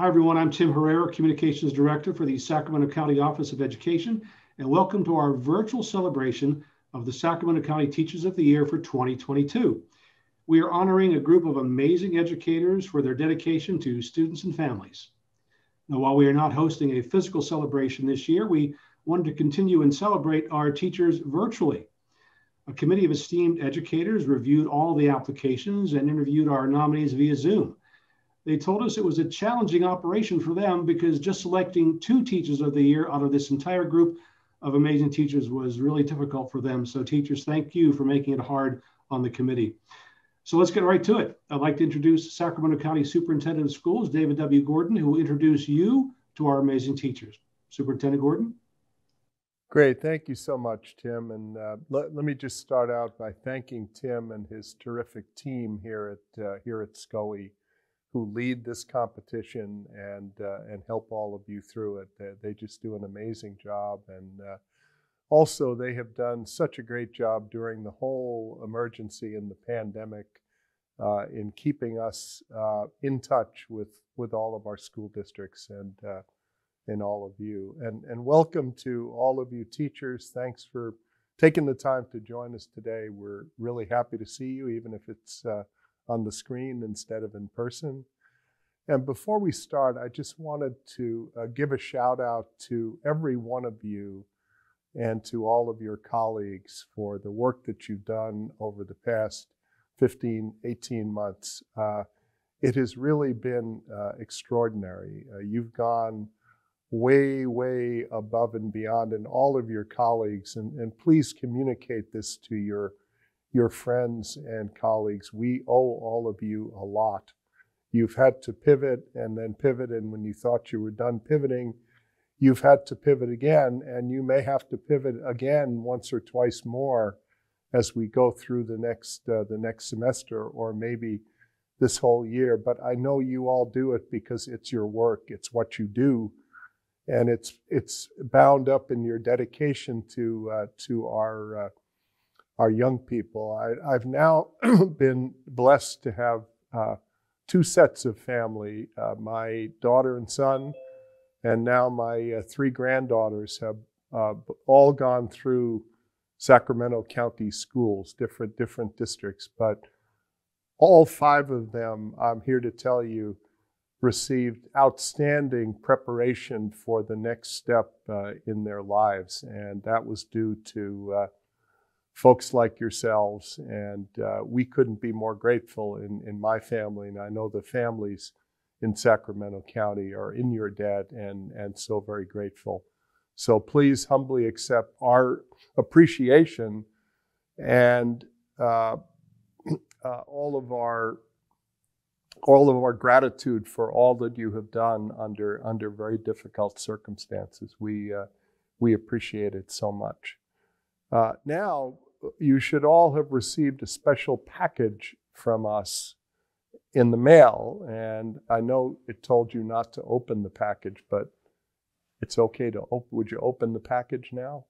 Hi, everyone. I'm Tim Herrera, Communications Director for the Sacramento County Office of Education, and welcome to our virtual celebration of the Sacramento County Teachers of the Year for 2022. We are honoring a group of amazing educators for their dedication to students and families. Now, while we are not hosting a physical celebration this year, we wanted to continue and celebrate our teachers virtually. A committee of esteemed educators reviewed all the applications and interviewed our nominees via Zoom. They told us it was a challenging operation for them because just selecting two teachers of the year out of this entire group of amazing teachers was really difficult for them. So, teachers, thank you for making it hard on the committee. So let's get right to it. I'd like to introduce Sacramento County Superintendent of Schools, David W. Gordon, who will introduce you to our amazing teachers. Superintendent Gordon. Great. Thank you so much, Tim. And uh, let, let, me just start out by thanking Tim and his terrific team here at, uh, here at SCOE who lead this competition and, uh, and help all of you through it. They, they just do an amazing job. And uh, also, they have done such a great job during the whole emergency and the pandemic uh, in keeping us uh, in touch with, with all of our school districts and, uh, and all of you. And, and welcome to all of you teachers. Thanks for taking the time to join us today. We're really happy to see you, even if it's uh, on the screen instead of in person. And before we start, I just wanted to uh, give a shout out to every one of you and to all of your colleagues for the work that you've done over the past 15, 18 months. Uh, it has really been uh, extraordinary. Uh, you've gone way, way above and beyond, and all of your colleagues, and, and please communicate this to your, your friends and colleagues. We owe all of you a lot. You've had to pivot and then pivot, and when you thought you were done pivoting, you've had to pivot again, and you may have to pivot again once or twice more as we go through the next uh, the next semester or maybe this whole year. But I know you all do it because it's your work, it's what you do, and it's it's bound up in your dedication to uh, to our uh, our young people. I, have now been blessed to have uh, two sets of family: uh, my daughter and son and now my uh, three granddaughters have uh, all gone through Sacramento County schools, different different districts, but all five of them, I'm here to tell you, received outstanding preparation for the next step uh, in their lives, and that was due to uh, folks like yourselves. And uh, we couldn't be more grateful in, in my family, and I know the families in Sacramento County are in your debt and, and so very grateful. So please humbly accept our appreciation and uh, uh, all of our all of our gratitude for all that you have done under under very difficult circumstances. We uh, we appreciate it so much. Uh, now you should all have received a special package from us in the mail. And I know it told you not to open the package, but it's okay to open. Would you open the package now?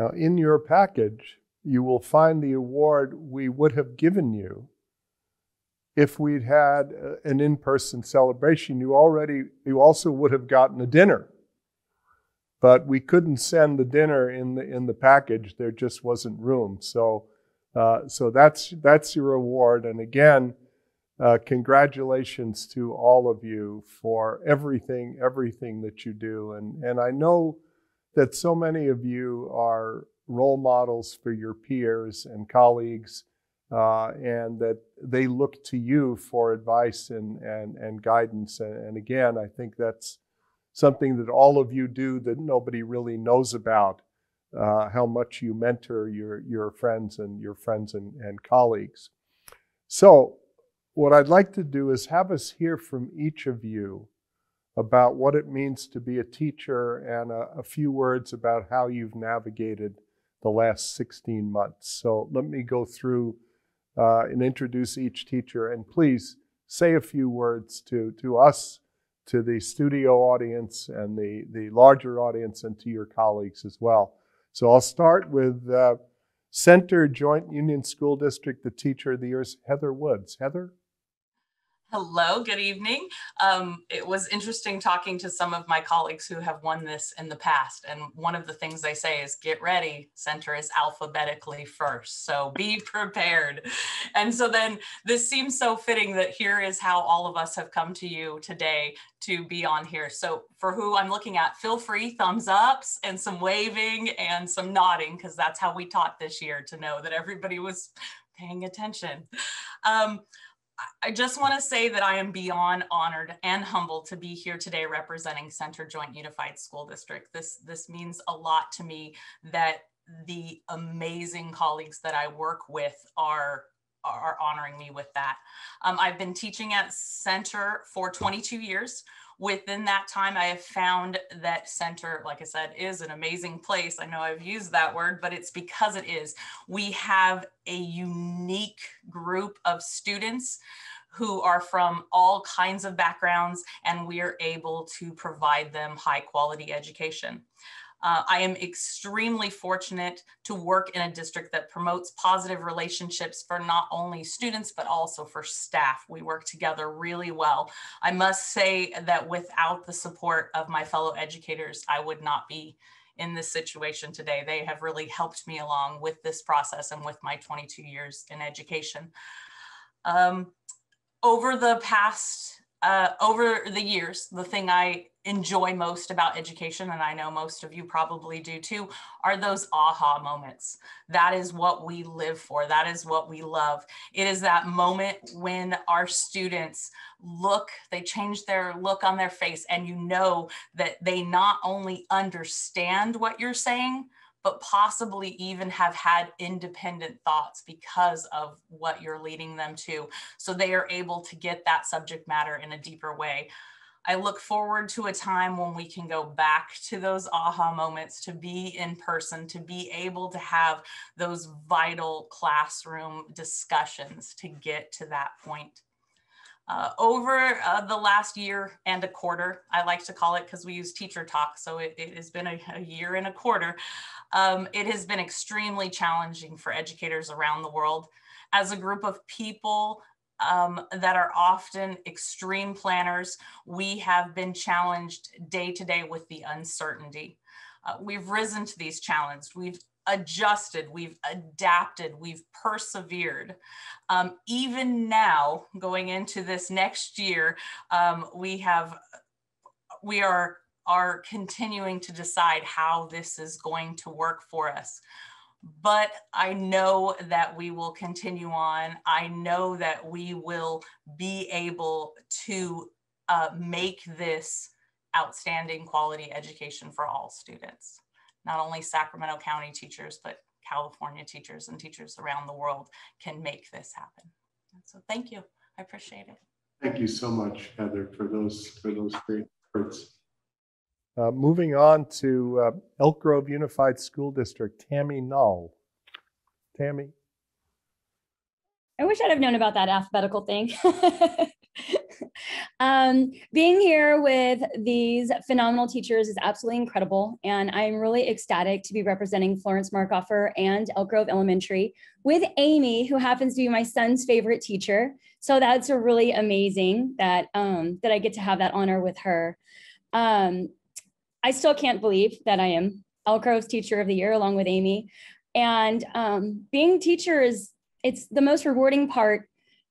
Now, in your package, you will find the award we would have given you if we'd had uh, an in-person celebration. You already you also would have gotten a dinner. But we couldn't send the dinner in the in the package. There just wasn't room. So uh, so that's that's your award. And again uh, congratulations to all of you for everything everything that you do. And and I know that so many of you are role models for your peers and colleagues, uh, and that they look to you for advice and, and, and guidance. And, and, again, I think that's something that all of you do that nobody really knows about. Uh, how much you mentor your, your friends and your friends and, and colleagues. So, what I'd like to do is have us hear from each of you about what it means to be a teacher and a, a few words about how you've navigated the last 16 months. So let me go through uh, and introduce each teacher. And please say a few words to, to us, to the studio audience and the, the larger audience, and to your colleagues as well. So I'll start with uh, Center Joint Union School District, the Teacher of the Year, is Heather Woods. Heather? Hello, good evening. Um, it was interesting talking to some of my colleagues who have won this in the past. And one of the things they say is get ready, center is alphabetically first. So be prepared. And so then this seems so fitting that here is how all of us have come to you today to be on here. So for who I'm looking at, feel free, thumbs ups and some waving and some nodding, because that's how we taught this year to know that everybody was paying attention. Um, I just want to say that I am beyond honored and humbled to be here today representing Center Joint Unified School District. This, this means a lot to me that the amazing colleagues that I work with are are honoring me with that. Um, I've been teaching at Center for 22 years. Within that time, I have found that Center, like I said, is an amazing place. I know I've used that word, but it's because it is. We have a unique group of students who are from all kinds of backgrounds, and we are able to provide them high quality education. Uh, I am extremely fortunate to work in a district that promotes positive relationships for not only students, but also for staff. We work together really well. I must say that without the support of my fellow educators, I would not be in this situation today. They have really helped me along with this process and with my 22 years in education. Um, over the past uh, over the years, the thing I enjoy most about education, and I know most of you probably do too, are those aha moments. That is what we live for. That is what we love. It is that moment when our students look, they change their look on their face, and you know that they not only understand what you're saying, but possibly even have had independent thoughts because of what you're leading them to. So they are able to get that subject matter in a deeper way. I look forward to a time when we can go back to those aha moments, to be in person, to be able to have those vital classroom discussions to get to that point. Uh, over uh, the last year and a quarter, I like to call it because we use teacher talk, so it, it has been a, a, year and a quarter. Um, it has been extremely challenging for educators around the world. As a group of people um, that are often extreme planners, we have been challenged day to day with the uncertainty. Uh, we've risen to these challenges. We've adjusted, we've adapted, we've persevered. Um, even now, going into this next year, um, we have, we are, are continuing to decide how this is going to work for us. But I know that we will continue on. I know that we will be able to uh, make this outstanding quality education for all students not only Sacramento County teachers, but California teachers and teachers around the world can make this happen. So thank you. I appreciate it. Thank you so much, Heather, for those for those great words. Uh, moving on to uh, Elk Grove Unified School District, Tammy Null. Tammy. I wish I'd have known about that alphabetical thing. um, being here with these phenomenal teachers is absolutely incredible. And I'm really ecstatic to be representing Florence Markofer and Elk Grove Elementary with Amy, who happens to be my son's favorite teacher. So that's really amazing that, um, that I get to have that honor with her. Um, I still can't believe that I am Elk Teacher of the Year along with Amy. And um, being teacher is, it's the most rewarding part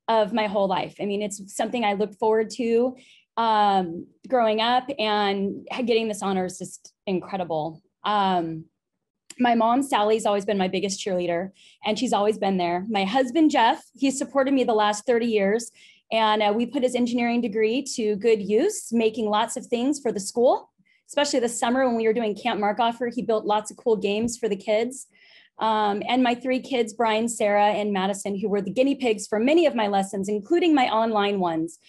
of my whole life. I mean, it's something I looked forward to um, growing up, and getting this honor is just incredible. Um, my mom, Sally's always been my biggest cheerleader, and she's always been there. My husband, Jeff, he's supported me the last 30 years, and uh, we put his engineering degree to good use, making lots of things for the school, especially the summer when we were doing Camp Markofer. He built lots of cool games for the kids. Um, and my three kids, Brian, Sarah, and Madison, who were the guinea pigs for many of my lessons, including my online ones.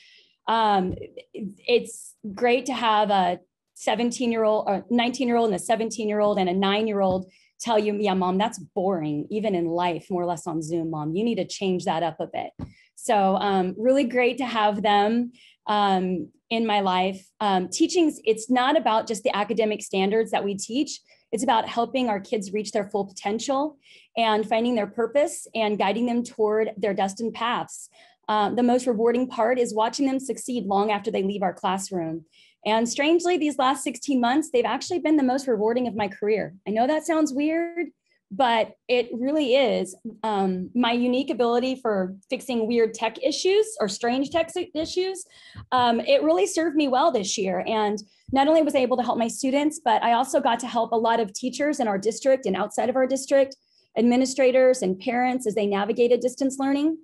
Um, it's great to have a 17 year old or 19 year old and a 17 year old and a nine year old tell you, yeah, mom, that's boring, even in life, more or less on Zoom, mom. You need to change that up a bit. So um, really great to have them um, in my life. Um, teaching, it's not about just the academic standards that we teach. It's about helping our kids reach their full potential and finding their purpose and guiding them toward their destined paths. Um, the most rewarding part is watching them succeed long after they leave our classroom. And strangely, these last 16 months, they've actually been the most rewarding of my career. I know that sounds weird, but it really is. Um, my unique ability for fixing weird tech issues or strange tech issues, um, it really served me well this year. And not only was I able to help my students, but I also got to help a lot of teachers in our district and outside of our district, administrators and parents as they navigated distance learning.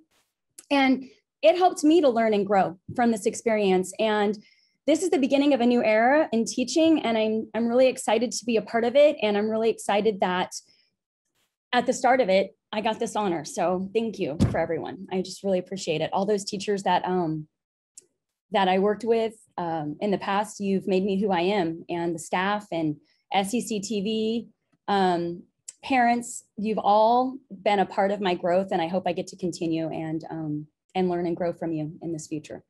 And it helped me to learn and grow from this experience. And this is the beginning of a new era in teaching and I'm, I'm really excited to be a part of it and i'm really excited that at the start of it i got this honor. So thank you for everyone. I just really appreciate it. All those teachers that um that i worked with um, in the past you've made me who i am. And the staff and SCCTV um, parents you've all been a part of my growth and i hope i get to continue and um, and learn and grow from you in this future.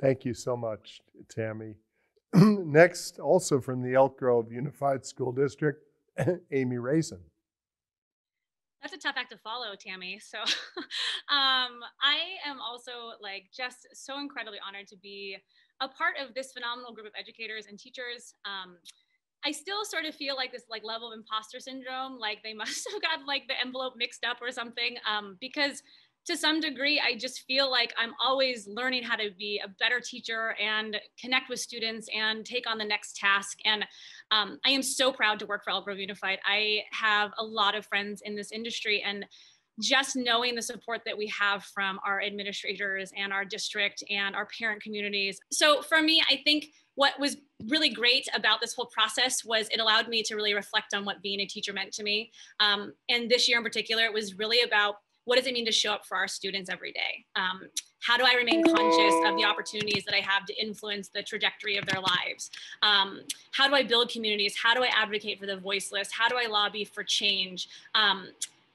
Thank you so much, Tammy. Next, also from the Elk Grove Unified School District, Amy Raisin. That's a tough act to follow, Tammy. So um, I am also like just so incredibly honored to be a part of this phenomenal group of educators and teachers. Um, I still sort of feel like this like level of imposter syndrome, like they must have got like the envelope mixed up or something, um, because to some degree, I just feel like I'm always learning how to be a better teacher and connect with students and take on the next task. And um, I am so proud to work for Elk Grove Unified. I have a lot of friends in this industry and just knowing the support that we have from our administrators and our district and our parent communities. So for me, I think what was really great about this whole process was it allowed me to really reflect on what being a teacher meant to me. Um, and this year in particular, it was really about what does it mean to show up for our students every day? Um, how do I remain conscious of the opportunities that I have to influence the trajectory of their lives? Um, how do I build communities? How do I advocate for the voiceless? How do I lobby for change? Um,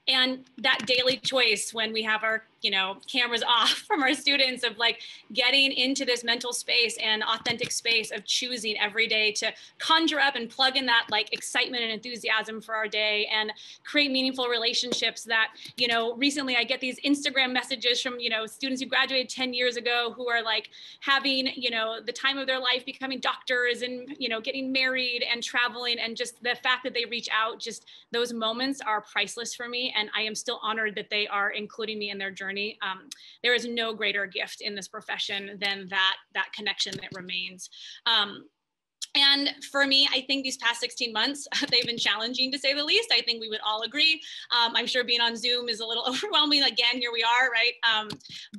and that daily choice when we have our you know cameras off from our students of like getting into this mental space and authentic space of choosing every day to conjure up and plug in that like excitement and enthusiasm for our day and create meaningful relationships that you know recently i get these instagram messages from you know students who graduated 10 years ago who are like having you know the time of their life becoming doctors and you know getting married and traveling and just the fact that they reach out just those moments are priceless for me and i am still honored that they are including me in their journey journey. Um, there is no greater gift in this profession than that that connection that remains. Um, and for me, I think these past 16 months, they've been challenging to say the least. I think we would all agree. Um, I'm sure being on Zoom is a little overwhelming. Again, here we are, right? Um,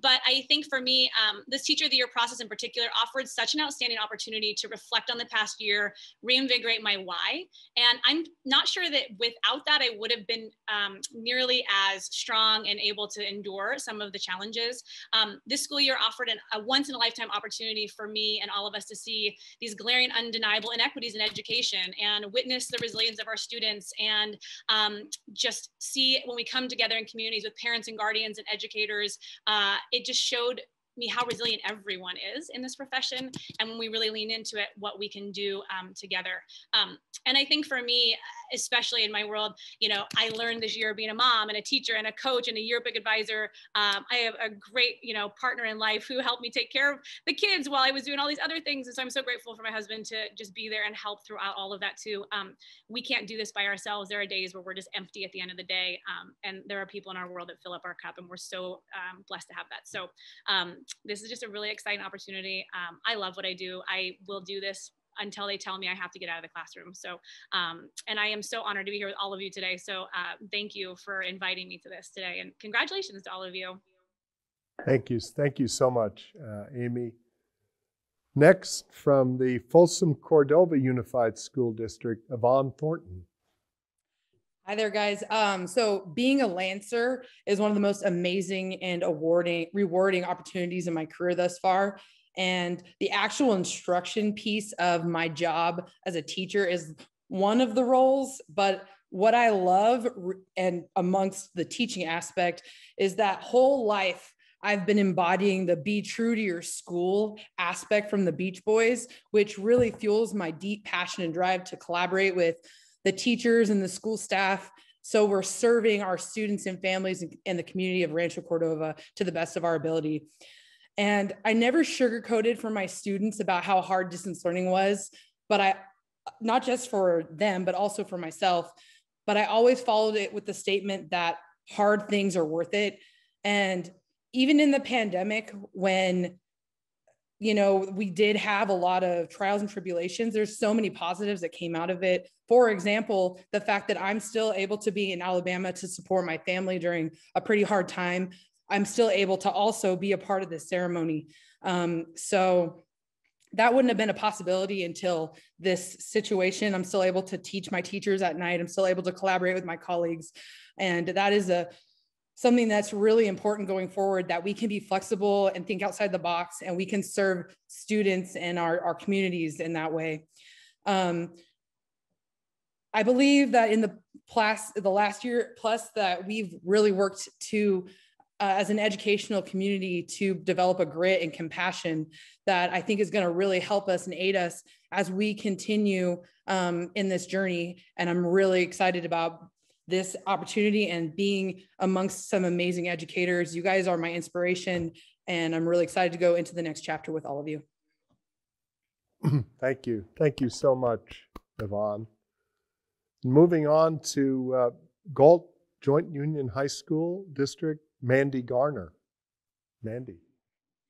but I think for me, um, this Teacher of the Year process in particular offered such an outstanding opportunity to reflect on the past year, reinvigorate my why. And I'm not sure that without that, I would have been um, nearly as strong and able to endure some of the challenges. Um, this school year offered an, a once in a lifetime opportunity for me and all of us to see these glaring, undeniable undeniable inequities in education and witness the resilience of our students and um, just see when we come together in communities with parents and guardians and educators, uh, it just showed me how resilient everyone is in this profession and when we really lean into it what we can do um, together. Um, and i think for me especially in my world you know i learned this year being a mom and a teacher and a coach and a yearbook advisor. Um, i have a great you know partner in life who helped me take care of the kids while i was doing all these other things. And so i'm so grateful for my husband to just be there and help throughout all of that too. Um, we can't do this by ourselves. There are days where we're just empty at the end of the day um, and there are people in our world that fill up our cup and we're so um, blessed to have that. So this is just a really exciting opportunity. Um, I love what I do. I will do this until they tell me I have to get out of the classroom. So, um, and I am so honored to be here with all of you today. So, uh, thank you for inviting me to this today, and congratulations to all of you. Thank you, thank you so much, uh, Amy. Next, from the Folsom Cordova Unified School District, Yvonne Thornton. Hi there, guys. Um, so being a Lancer is one of the most amazing and awarding, rewarding opportunities in my career thus far. And the actual instruction piece of my job as a teacher is one of the roles, but what I love and amongst the teaching aspect is that whole life I've been embodying the be true to your school aspect from the Beach Boys, which really fuels my deep passion and drive to collaborate with the teachers and the school staff. So we're serving our students and families and the community of Rancho Cordova to the best of our ability. And I never sugarcoated for my students about how hard distance learning was, but I, not just for them, but also for myself. But I always followed it with the statement that hard things are worth it. And even in the pandemic, when you know, we did have a lot of trials and tribulations. There's so many positives that came out of it. For example, the fact that I'm still able to be in Alabama to support my family during a pretty hard time. I'm still able to also be a part of this ceremony. Um, so that wouldn't have been a possibility until this situation. I'm still able to teach my teachers at night. I'm still able to collaborate with my colleagues. And that is a something that's really important going forward that we can be flexible and think outside the box and we can serve students and our, our communities in that way. Um, I believe that in the plus the last year plus that we've really worked to uh, as an educational community to develop a grit and compassion that I think is going to really help us and aid us as we continue um, in this journey. And I'm really excited about this opportunity and being amongst some amazing educators. You guys are my inspiration, and I'm really excited to go into the next chapter with all of you. Thank you. Thank you so much, Yvonne. Moving on to uh, Galt Joint Union High School District, Mandy Garner. Mandy.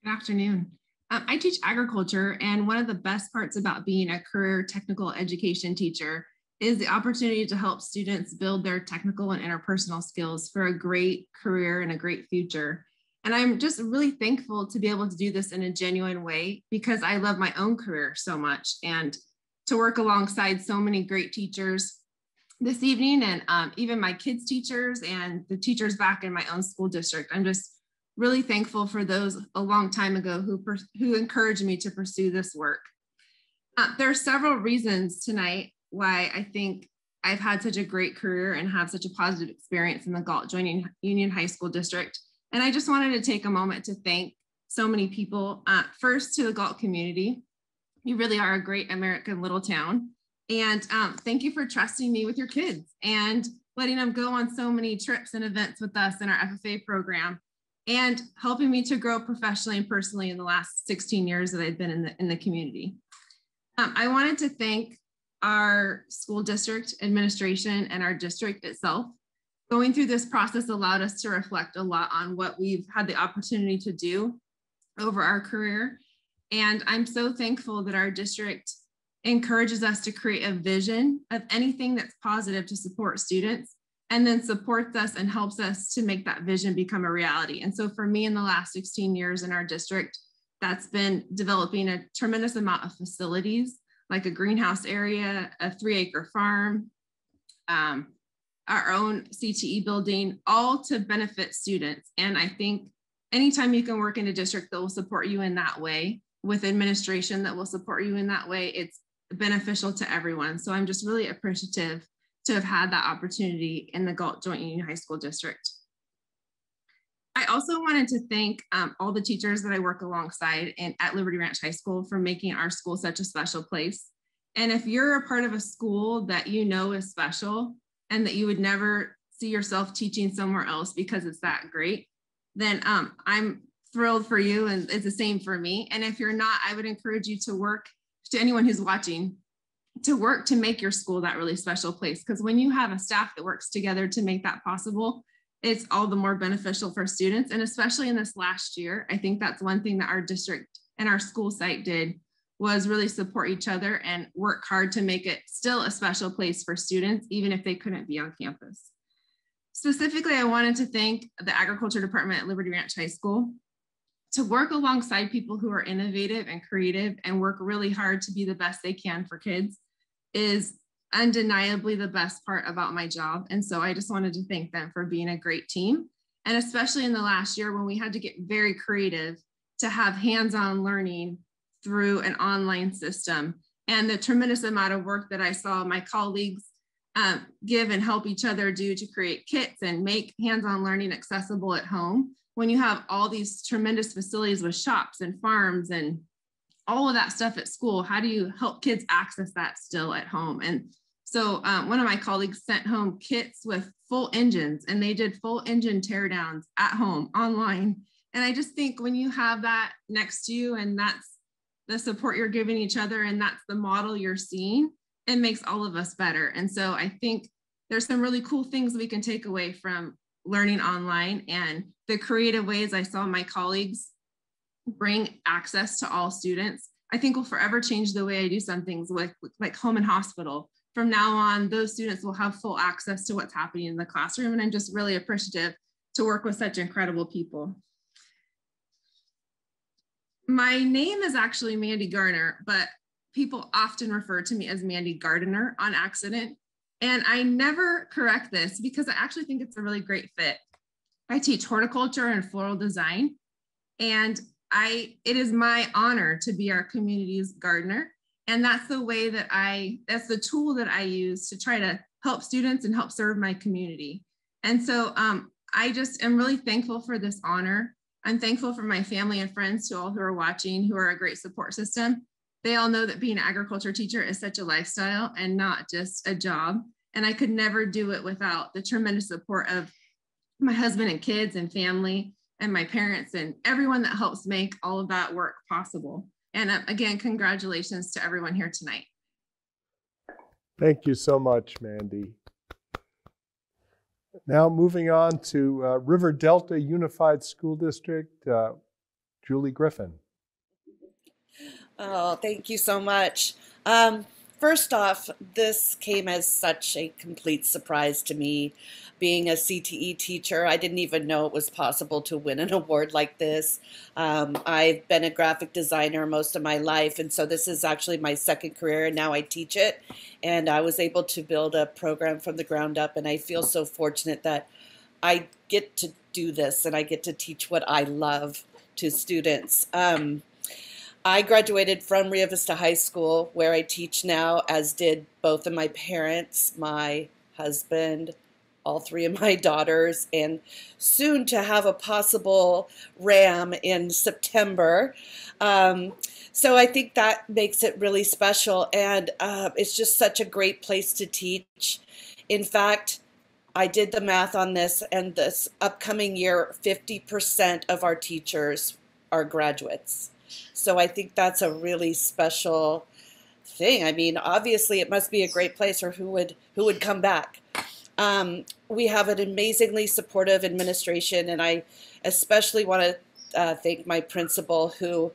Good afternoon. Um, I teach agriculture, and one of the best parts about being a career technical education teacher is the opportunity to help students build their technical and interpersonal skills for a great career and a great future. And I'm just really thankful to be able to do this in a genuine way because I love my own career so much and to work alongside so many great teachers this evening and um, even my kids teachers and the teachers back in my own school district. I'm just really thankful for those a long time ago who, who encouraged me to pursue this work. Uh, there are several reasons tonight why I think I've had such a great career and have such a positive experience in the Galt Joint Union High School District. And I just wanted to take a moment to thank so many people. Uh, first, to the Galt community. You really are a great American little town. And um, thank you for trusting me with your kids and letting them go on so many trips and events with us in our FFA program and helping me to grow professionally and personally in the last 16 years that I've been in the, in the community. Um, I wanted to thank our school district administration and our district itself. Going through this process allowed us to reflect a lot on what we've had the opportunity to do over our career. And I'm so thankful that our district encourages us to create a vision of anything that's positive to support students and then supports us and helps us to make that vision become a reality. And so for me in the last 16 years in our district, that's been developing a tremendous amount of facilities like a greenhouse area, a three acre farm, um, our own CTE building, all to benefit students. And I think anytime you can work in a district that will support you in that way, with administration that will support you in that way, it's beneficial to everyone. So I'm just really appreciative to have had that opportunity in the Galt Joint Union High School District. I also wanted to thank um, all the teachers that I work alongside at Liberty Ranch High School for making our school such a special place. And if you're a part of a school that you know is special and that you would never see yourself teaching somewhere else because it's that great, then um, I'm thrilled for you and it's the same for me. And if you're not, I would encourage you to work to anyone who's watching to work to make your school that really special place. Because when you have a staff that works together to make that possible, it's all the more beneficial for students. And especially in this last year, I think that's one thing that our district and our school site did was really support each other and work hard to make it still a special place for students, even if they couldn't be on campus. Specifically, I wanted to thank the agriculture department at Liberty Ranch High School to work alongside people who are innovative and creative and work really hard to be the best they can for kids is undeniably the best part about my job. And so I just wanted to thank them for being a great team. And especially in the last year when we had to get very creative to have hands on learning through an online system and the tremendous amount of work that I saw my colleagues um, give and help each other do to create kits and make hands on learning accessible at home when you have all these tremendous facilities with shops and farms and all of that stuff at school, how do you help kids access that still at home? And so um, one of my colleagues sent home kits with full engines and they did full engine teardowns at home online. And I just think when you have that next to you and that's the support you're giving each other and that's the model you're seeing, it makes all of us better. And so I think there's some really cool things we can take away from learning online and the creative ways I saw my colleagues bring access to all students. I think will forever change the way I do some things like, like home and hospital. From now on, those students will have full access to what's happening in the classroom. And I'm just really appreciative to work with such incredible people. My name is actually Mandy Garner, but people often refer to me as Mandy Gardiner on accident. And I never correct this because I actually think it's a really great fit. I teach horticulture and floral design. And I it is my honor to be our community's gardener. And that's the way that I, that's the tool that I use to try to help students and help serve my community. And so um, I just am really thankful for this honor. I'm thankful for my family and friends to all who are watching, who are a great support system. They all know that being an agriculture teacher is such a lifestyle and not just a job. And I could never do it without the tremendous support of my husband and kids and family and my parents and everyone that helps make all of that work possible. And uh, again, congratulations to everyone here tonight. Thank you so much, Mandy. Now moving on to uh, River Delta Unified School District, uh, Julie Griffin. Oh, thank you so much. Um, first off, this came as such a complete surprise to me being a CTE teacher. I didn't even know it was possible to win an award like this. Um, I've been a graphic designer most of my life, and so this is actually my second career, and now I teach it. And I was able to build a program from the ground up, and I feel so fortunate that I get to do this and I get to teach what I love to students. Um, I graduated from Rio Vista High School, where I teach now, as did both of my parents, my husband, all three of my daughters, and soon to have a possible RAM in September. Um, so I think that makes it really special, and uh, it's just such a great place to teach. In fact, I did the math on this, and this upcoming year, 50% of our teachers are graduates. So I think that's a really special thing. I mean, obviously, it must be a great place, or who would who would come back? Um, we have an amazingly supportive administration, and I especially want to uh, thank my principal who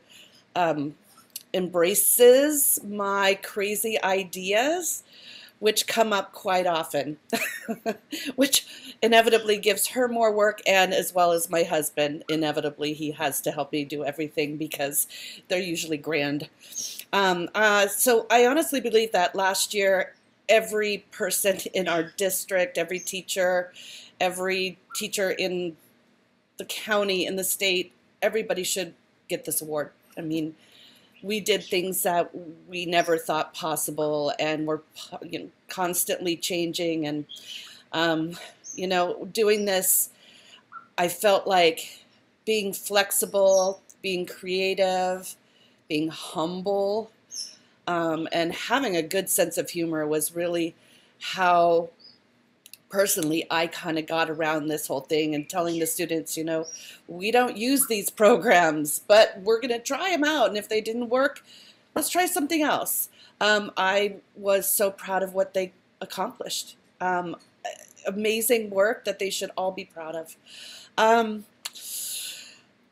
um, embraces my crazy ideas, which come up quite often, which inevitably gives her more work, and as well as my husband, inevitably he has to help me do everything because they're usually grand. Um, uh, so I honestly believe that last year every person in our district, every teacher, every teacher in the county, in the state, everybody should get this award. I mean, we did things that we never thought possible and we're you know, constantly changing and um, you know doing this i felt like being flexible being creative being humble um, and having a good sense of humor was really how personally I kind of got around this whole thing and telling the students, you know, we don't use these programs, but we're going to try them out. And if they didn't work, let's try something else. Um, I was so proud of what they accomplished. Um, amazing work that they should all be proud of. Um,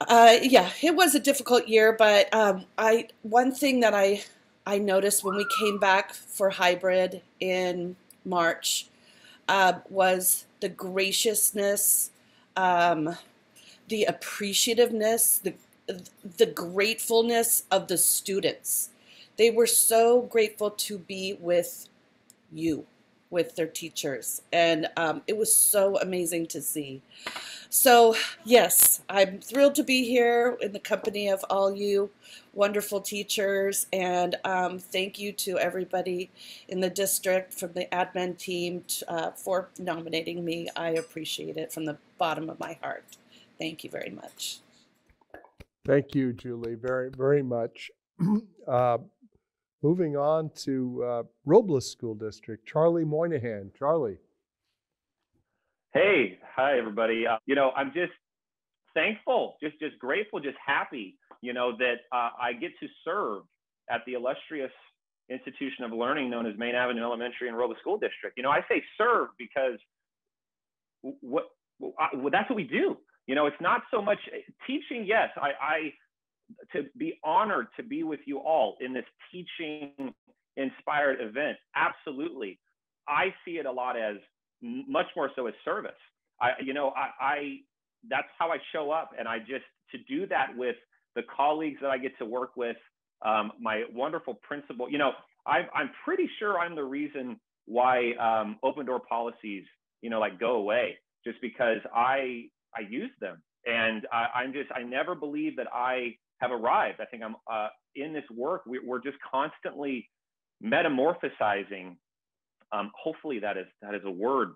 uh, yeah, it was a difficult year, but um, I one thing that I I noticed when we came back for hybrid in March uh, was the graciousness, um, the appreciativeness, the the gratefulness of the students. They were so grateful to be with you, with their teachers, and um, it was so amazing to see. So, yes, I'm thrilled to be here in the company of all you wonderful teachers, and um, thank you to everybody in the district from the admin team uh, for nominating me. I appreciate it from the bottom of my heart. Thank you very much. Thank you, Julie, very, very much. uh, moving on to uh, Robla School District, Charlie Moynihan. Charlie. Hey, hi everybody. Uh, you know, I'm just thankful, just just grateful, just happy, you know, that uh, I get to serve at the illustrious institution of learning known as Main Avenue Elementary and Robla School District. You know, I say serve because what well, that's what we do. You know, it's not so much teaching. Yes, I, I to be honored to be with you all in this teaching inspired event. Absolutely, I see it a lot as much more so as service. I, you know, I, I that's how I show up, and I just to do that with the colleagues that I get to work with, um, my wonderful principal. You know, I, I'm pretty sure I'm the reason why um, open door policies, you know, like go away, just because I I use them, and I, am just I never believe that I have arrived. I think I'm uh, in this work. We, we're just constantly metamorphosizing um, hopefully that is that is a word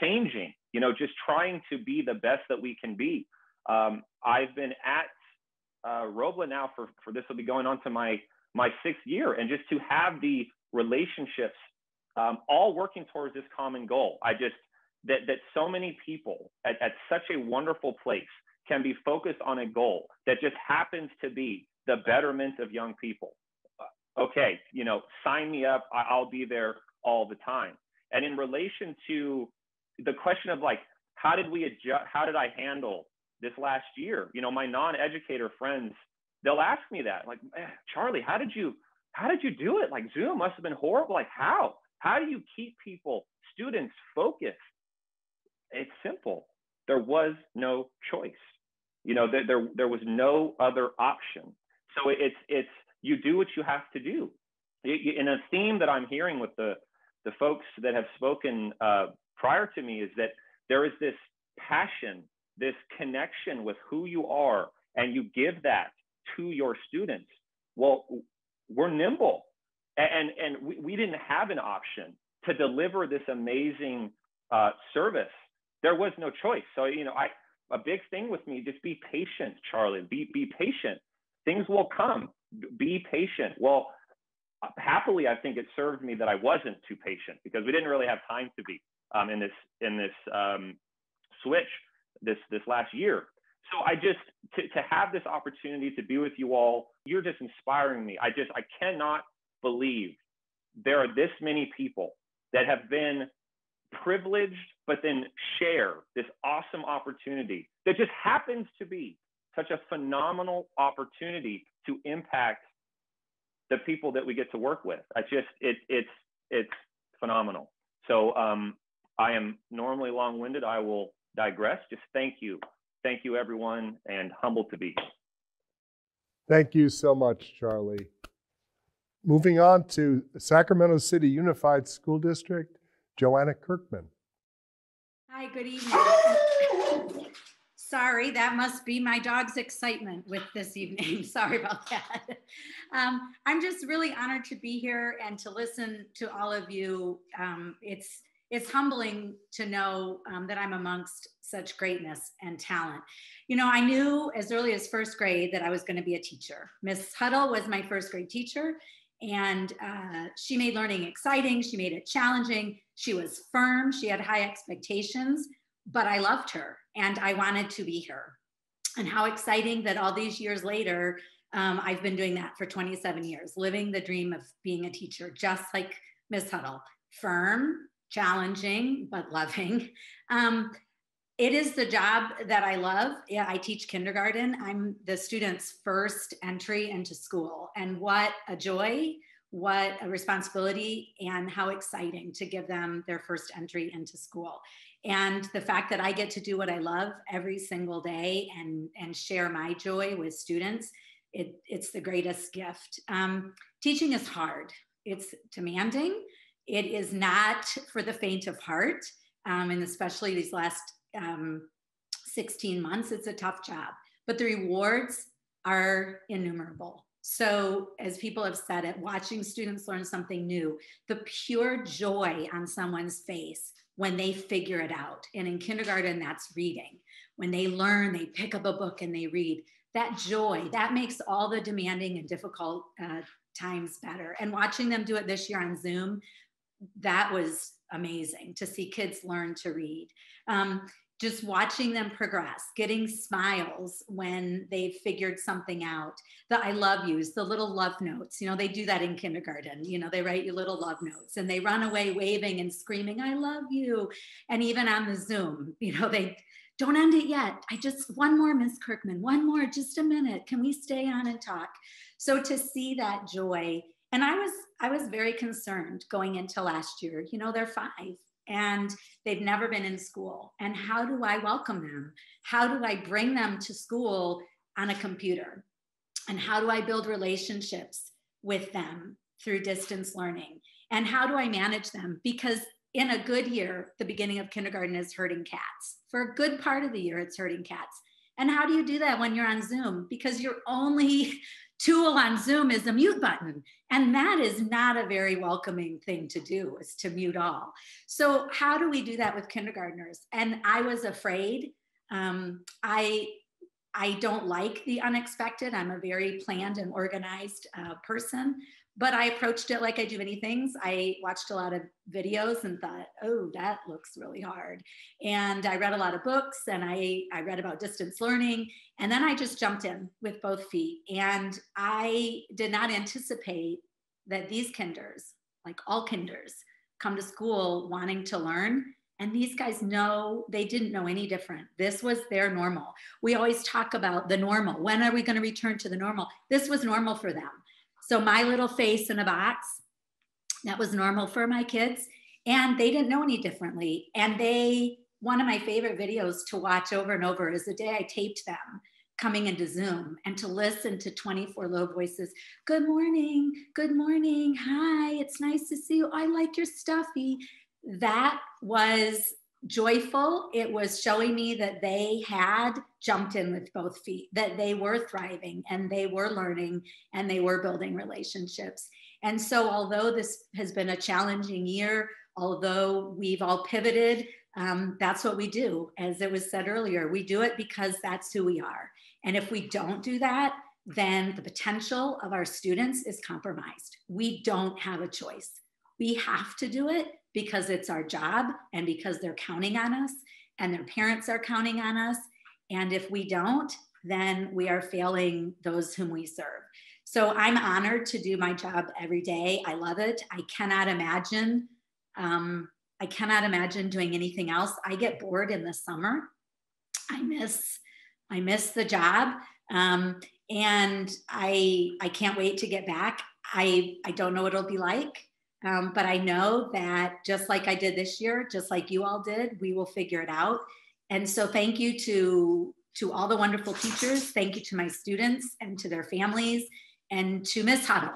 changing you know just trying to be the best that we can be um, i've been at uh, robla now for for this will be going on to my my sixth year and just to have the relationships um, all working towards this common goal i just that that so many people at, at such a wonderful place can be focused on a goal that just happens to be the betterment of young people okay you know sign me up i'll be there all the time. And in relation to the question of like, how did we adjust, how did I handle this last year? You know, my non-educator friends, they'll ask me that, like, Charlie, how did you, how did you do it? Like Zoom must have been horrible. Like how? How do you keep people, students focused? It's simple. There was no choice. You know, there, there, there was no other option. So it's, it's, you do what you have to do. In a theme that I'm hearing with the the folks that have spoken uh, prior to me is that there is this passion, this connection with who you are, and you give that to your students. Well, we're nimble, and and we, we didn't have an option to deliver this amazing uh, service. There was no choice. So you know, I a big thing with me, just be patient, Charlie. Be be patient. Things will come. Be patient. Well, happily, I think it served me that I wasn't too patient because we didn't really have time to be um, in this in this um, switch this this last year. So I just to, to have this opportunity to be with you all, you're just inspiring me. I just I cannot believe there are this many people that have been privileged, but then share this awesome opportunity that just happens to be such a phenomenal opportunity to impact the people that we get to work with. I just it it's it's phenomenal. So um, I am normally long-winded. I will digress. Just thank you, thank you everyone, and humbled to be here. Thank you so much, Charlie. Moving on to Sacramento City Unified School District, Joanna Kirkman. Hi, good evening. Sorry, that must be my dog's excitement with this evening. Sorry about that. Um, I'm just really honored to be here and to listen to all of you. Um, it's it's humbling to know um, that I'm amongst such greatness and talent. You know, I knew as early as first grade that I was going to be a teacher. Miss Huddle was my first grade teacher, and uh, she made learning exciting. She made it challenging. She was firm. She had high expectations, but I loved her and I wanted to be her. And how exciting that all these years later, um, I've been doing that for 27 years, living the dream of being a teacher, just like Miss Huddle, firm, challenging, but loving. Um, it is the job that I love. Yeah, I teach kindergarten. I'm the student's first entry into school. And what a joy, what a responsibility, and how exciting to give them their first entry into school. And the fact that i get to do what i love every single day and and share my joy with students it, it's the greatest gift. Um, teaching is hard. It's demanding. It is not for the faint of heart um, and especially these last um, 16 months it's a tough job. But the rewards are innumerable So, as people have said it, watching students learn something new, the pure joy on someone's face when they figure it out. And in kindergarten, that's reading. When they learn, they pick up a book and they read. That joy, that makes all the demanding and difficult uh, times better. And watching them do it this year on Zoom, that was amazing to see kids learn to read. Um, just watching them progress, getting smiles when they've figured something out. The I love yous, the little love notes, you know, they do that in kindergarten. You know, they write you little love notes and they run away waving and screaming, I love you. And even on the Zoom, you know, they don't end it yet. I just, one more, Miss Kirkman, one more, just a minute. Can we stay on and talk? So to see that joy, and I was, I was very concerned going into last year. You know, they're five and they've never been in school. And how do I welcome them? How do I bring them to school on a computer? And how do I build relationships with them through distance learning? And how do I manage them? Because in a good year, the beginning of kindergarten is hurting cats. For a good part of the year, it's hurting cats. And how do you do that when you're on Zoom? Because you're only tool on Zoom is the mute button. And that is not a very welcoming thing to do, is to mute all. So, how do we do that with kindergartners? And I was afraid. Um, I I don't like the unexpected. I'm a very planned and organized uh, person, but I approached it like I do many things. I watched a lot of videos and thought, oh, that looks really hard. And I read a lot of books and I, I read about distance learning. And then I just jumped in with both feet. And I did not anticipate that these kinders, like all kinders, come to school wanting to learn. And these guys know they didn't know any different. This was their normal. We always talk about the normal. When are we going to return to the normal? This was normal for them so my little face in a box, that was normal for my kids. And they didn't know any differently. And they, one of my favorite videos to watch over and over is the day I taped them coming into Zoom and to listen to 24 low voices. Good morning, good morning, hi, it's nice to see you. I like your stuffy. That was joyful. It was showing me that they had jumped in with both feet, that they were thriving and they were learning and they were building relationships. And so, although this has been a challenging year, although we've all pivoted, um, that's what we do. As it was said earlier, we do it because that's who we are. And if we don't do that, then the potential of our students is compromised. We don't have a choice. We have to do it because it's our job and because they're counting on us and their parents are counting on us. And if we don't, then we are failing those whom we serve. So I'm honored to do my job every day. I love it. I cannot imagine. Um, I cannot imagine doing anything else. I get bored in the summer. I miss, I miss the job, um, and I I can't wait to get back. I I don't know what it'll be like. Um, but I know that just like I did this year, just like you all did, we will figure it out. And so thank you to to all the wonderful teachers. Thank you to my students and to their families and to Miss Huddle,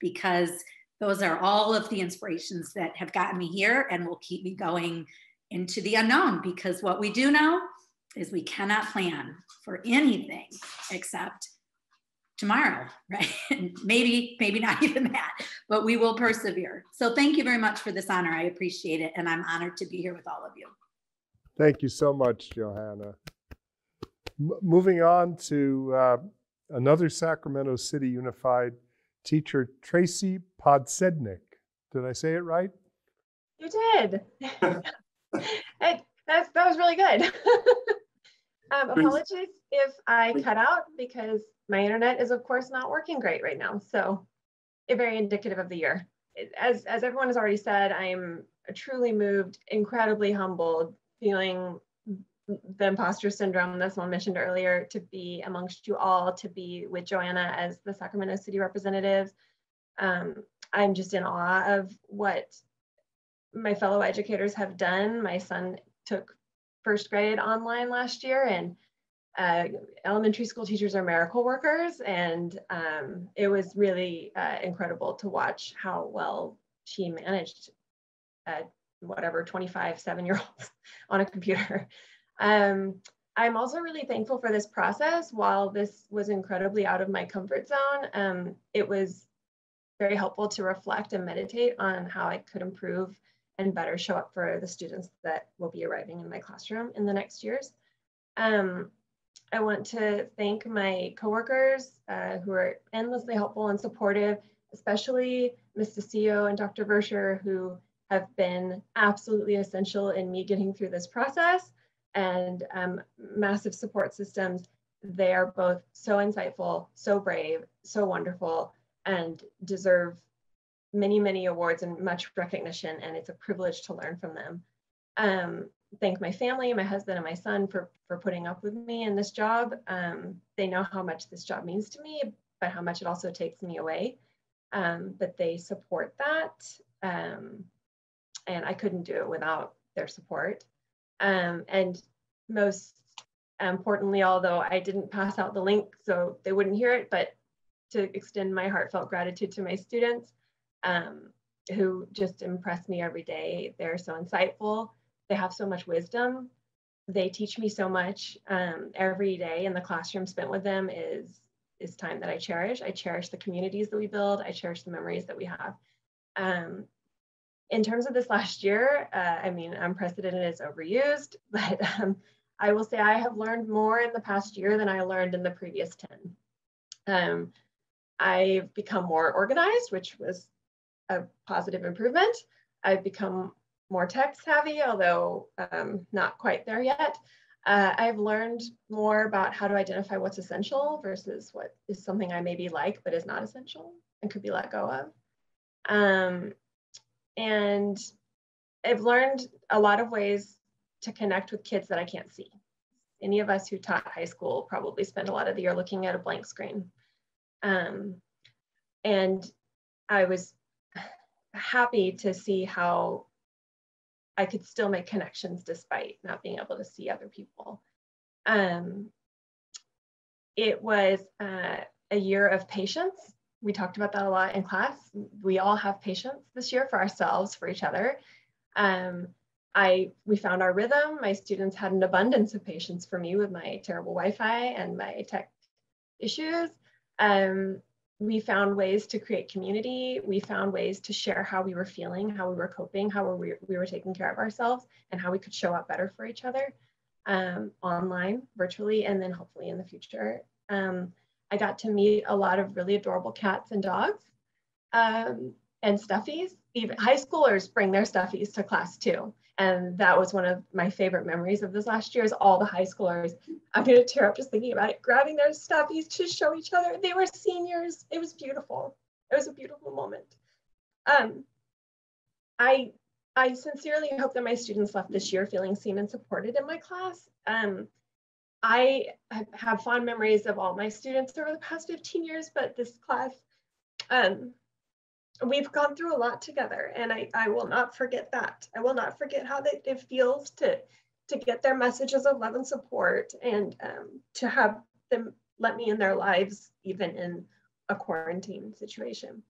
because those are all of the inspirations that have gotten me here and will keep me going into the unknown. Because what we do know is we cannot plan for anything except tomorrow, right? maybe, maybe not even that, but we will persevere. So thank you very much for this honor. I appreciate it. And I'm honored to be here with all of you. Thank you so much, Johanna. M moving on to uh, another Sacramento City Unified teacher, Tracy Podsednik. Did I say it right? You did. that, that was really good. um, apologies if I cut out because my internet is of course not working great right now. So very indicative of the year. As, as everyone has already said, I'm truly moved, incredibly humbled, feeling the imposter syndrome that someone mentioned earlier to be amongst you all, to be with Joanna as the Sacramento City representative. Um, I'm just in awe of what my fellow educators have done. My son took first grade online last year and uh, elementary school teachers are miracle workers, and um, it was really uh, incredible to watch how well she managed uh, whatever 25 seven year olds on a computer. Um, I'm also really thankful for this process. While this was incredibly out of my comfort zone, um, it was very helpful to reflect and meditate on how I could improve and better show up for the students that will be arriving in my classroom in the next years. Um, I want to thank my coworkers uh, who are endlessly helpful and supportive, especially Ms. DeCio and Dr. Verscher, who have been absolutely essential in me getting through this process and um, massive support systems. They are both so insightful, so brave, so wonderful, and deserve many, many awards and much recognition. And it's a privilege to learn from them. Um, thank my family, my husband, and my son for, for putting up with me in this job. Um, they know how much this job means to me, but how much it also takes me away. Um, but they support that. Um, and I couldn't do it without their support. Um, and most importantly, although I didn't pass out the link so they wouldn't hear it, but to extend my heartfelt gratitude to my students um, who just impress me every day. They're so insightful. They have so much wisdom. They teach me so much um, every day in the classroom spent with them is is time that I cherish. I cherish the communities that we build. I cherish the memories that we have. Um, in terms of this last year, uh, I mean, unprecedented is overused, but um, I will say I have learned more in the past year than I learned in the previous 10. Um, I've become more organized, which was a positive improvement. I've become more tech savvy, although um, not quite there yet. Uh, I've learned more about how to identify what's essential versus what is something I maybe like but is not essential and could be let go of. Um, and I've learned a lot of ways to connect with kids that I can't see. Any of us who taught high school probably spent a lot of the year looking at a blank screen. Um, and I was happy to see how I could still make connections despite not being able to see other people. Um, it was uh, a year of patience we talked about that a lot in class. We all have patience this year for ourselves, for each other. Um, I we found our rhythm. My students had an abundance of patience for me with my terrible Wi-Fi and my tech issues. Um, we found ways to create community. We found ways to share how we were feeling, how we were coping, how we, we were taking care of ourselves, and how we could show up better for each other um, online, virtually, and then hopefully in the future. Um, I got to meet a lot of really adorable cats and dogs um, and stuffies. Even high schoolers bring their stuffies to class too. And that was one of my favorite memories of this last year is all the high schoolers. I'm gonna tear up just thinking about it, grabbing their stuffies to show each other. They were seniors. It was beautiful. It was a beautiful moment. Um, I I sincerely hope that my students left this year feeling seen and supported in my class. Um, I have fond memories of all my students over the past 15 years, but this class, um, we've gone through a lot together and I, I will not forget that. I will not forget how it feels to, to get their messages of love and support and um, to have them let me in their lives, even in a quarantine situation.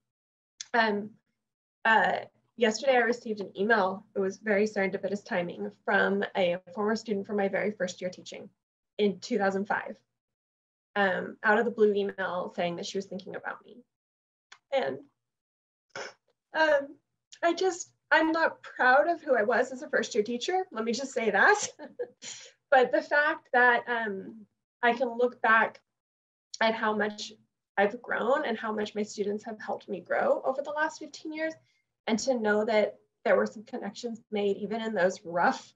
Um, uh, yesterday I received an email, it was very serendipitous timing, from a former student from my very first year teaching in 2005 um, out of the blue email saying that she was thinking about me. And um, I just, I'm not proud of who I was as a first year teacher. Let me just say that. but the fact that um, I can look back at how much I've grown and how much my students have helped me grow over the last 15 years, and to know that there were some connections made even in those rough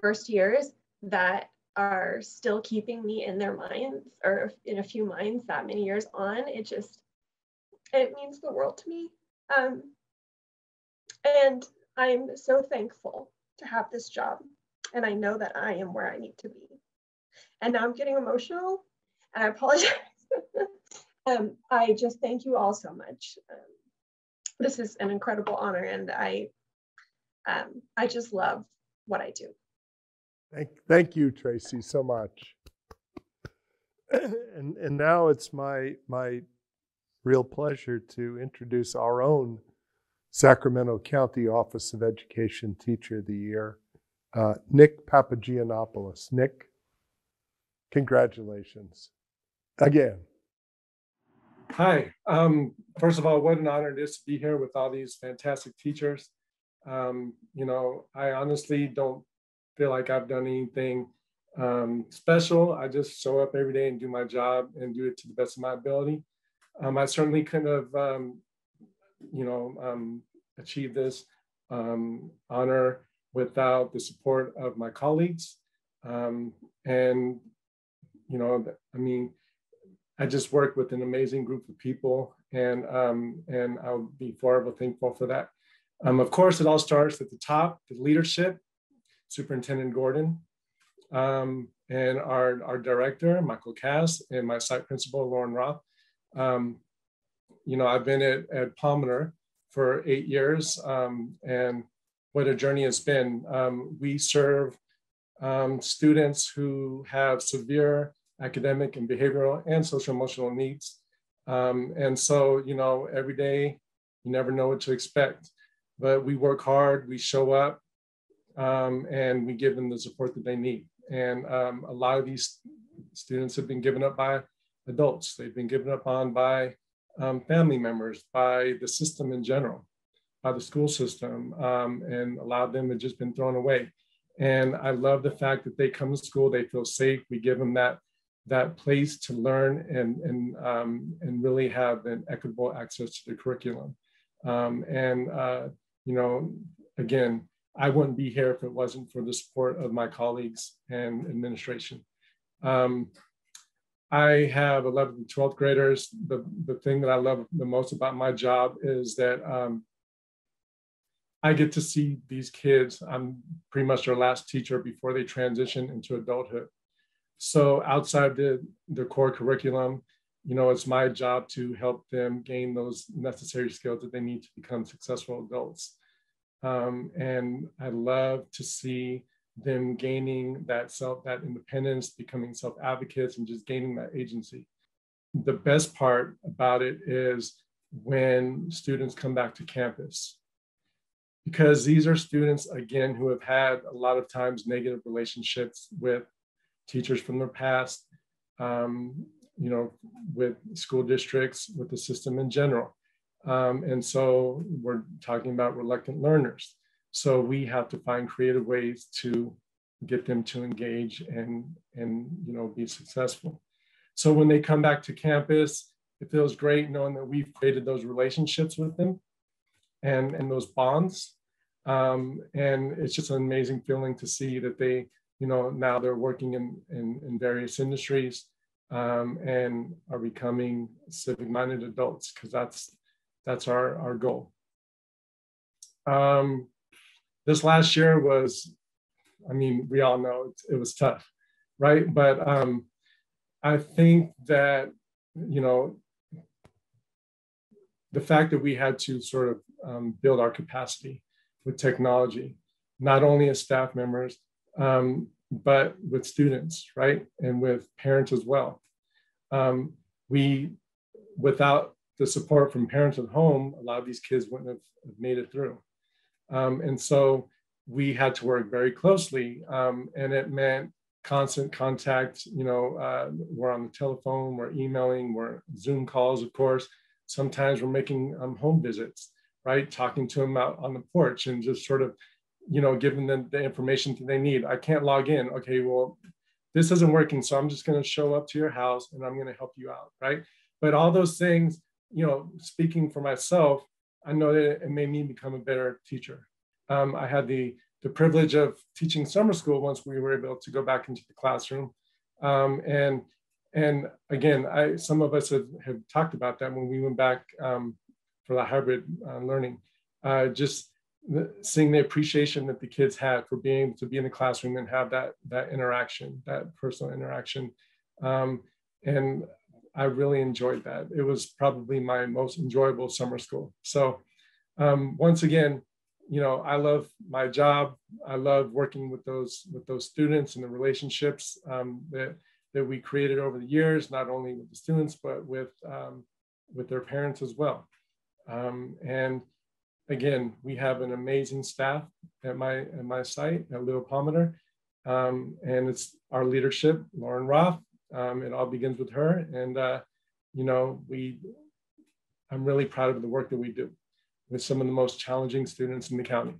first years that are still keeping me in their minds or in a few minds that many years on it just it means the world to me um, and i'm so thankful to have this job. And i know that i am where i need to be. And now i'm getting emotional and i apologize. Um, i just thank you all so much. Um, this is an incredible honor and i um, i just love what i do. Thank, thank you, Tracy, so much. and, and now it's my, my real pleasure to introduce our own Sacramento County Office of Education Teacher of the Year, uh, Nick Papagiannopoulos. Nick? Congratulations again. Hi. Um, first of all, what an honor it is to be here with all these fantastic teachers. Um, you know, I honestly don't feel like I've done anything um, special. I just show up every day and do my job and do it to the best of my ability. Um, I certainly couldn't have, um, you know, um, achieved this um, honor without the support of my colleagues. Um, and, you know, I mean, I just work with an amazing group of people and, um, and I'll be forever thankful for that. Um, of course, it all starts at the top, the leadership, Superintendent Gordon, um, and our, our director, Michael Cass, and my site principal, Lauren Roth. Um, you know, I've been at, at Palmer for eight years, um, and what a journey has been. Um, we serve um, students who have severe academic and behavioral and social emotional needs. Um, and so, you know, every day you never know what to expect, but we work hard, we show up, um, and we give them the support that they need. And a lot of these students have been given up by adults. They've been given up on by um, family members, by the system in general, by the school system, um, and a lot of them have just been thrown away. And I love the fact that they come to school, they feel safe. We give them that that place to learn and and um, and really have an equitable access to the curriculum. Um, and uh, you know, again, I wouldn't be here if it wasn't for the support of my colleagues and administration. Um, I have 11th and 12th graders. The, the thing that I love the most about my job is that um, I get to see these kids. I'm pretty much their last teacher before they transition into adulthood. So outside the, the core curriculum, you know, it's my job to help them gain those necessary skills that they need to become successful adults. Um, and I love to see them gaining that self, that independence, becoming self advocates, and just gaining that agency. The best part about it is when students come back to campus, because these are students, again, who have had a lot of times negative relationships with teachers from their past, um, you know, with school districts, with the system in general. Um, and so we're talking about reluctant learners. So we have to find creative ways to get them to engage and, and you know, be successful. So when they come back to campus, it feels great knowing that we've created those relationships with them and, and those bonds. Um, and it's just an amazing feeling to see that they, you know, now they're working in, in, in various industries um, and are becoming civic minded adults because that's that's our, our goal. Um, this last year was, I mean, we all know it, it was tough, right? But um, I think that, you know, the fact that we had to sort of um, build our capacity with technology, not only as staff members, um, but with students, right? And with parents as well. Um, we, without the support from parents at home, a lot of these kids wouldn't have made it through. Um, and so we had to work very closely, um, and it meant constant contact. You know, uh, we're on the telephone, we're emailing, we're Zoom calls, of course. Sometimes we're making um, home visits, right? Talking to them out on the porch and just sort of, you know, giving them the information that they need. I can't log in. Okay, well, this isn't working, so I'm just going to show up to your house and I'm going to help you out, right? But all those things you know, speaking for myself, I know that it made me become a better teacher. Um, I had the the privilege of teaching summer school once we were able to go back into the classroom, um, and and again, I some of us have, have talked about that when we went back um, for the hybrid uh, learning. Uh, just the, seeing the appreciation that the kids had for being able to be in the classroom and have that that interaction, that personal interaction, um, and I really enjoyed that. It was probably my most enjoyable summer school. So um, once again, you know, I love my job. I love working with those with those students and the relationships um, that that we created over the years, not only with the students but with um, with their parents as well. Um, and again, we have an amazing staff at my at my site at Leo Palmer, Um, and it's our leadership, Lauren Roth. Um, it all begins with her. And, uh, you know, we, I'm really proud of the work that we do with some of the most challenging students in the county.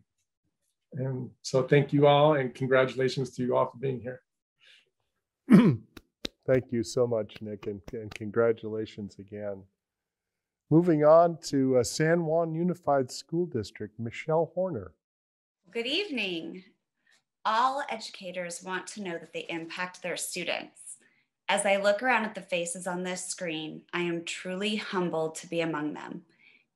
And so thank you all and congratulations to you all for being here. Thank you so much, Nick, and, and congratulations again. Moving on to uh, San Juan Unified School District, Michelle Horner. Good evening. All educators want to know that they impact their students. As I look around at the faces on this screen, I am truly humbled to be among them.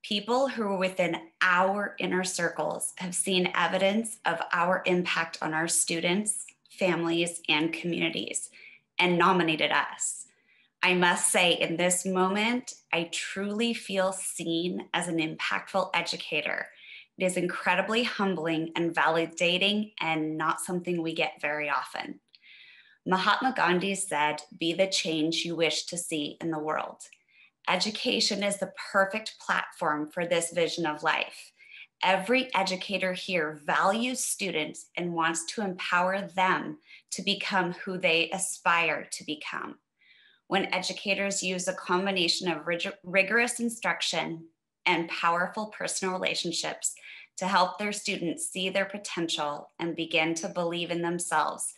People who are within our inner circles have seen evidence of our impact on our students, families, and communities and nominated us. I must say, in this moment, I truly feel seen as an impactful educator. It is incredibly humbling and validating and not something we get very often. Mahatma Gandhi said, Be the change you wish to see in the world. Education is the perfect platform for this vision of life. Every educator here values students and wants to empower them to become who they aspire to become. When educators use a combination of rig rigorous instruction and powerful personal relationships to help their students see their potential and begin to believe in themselves,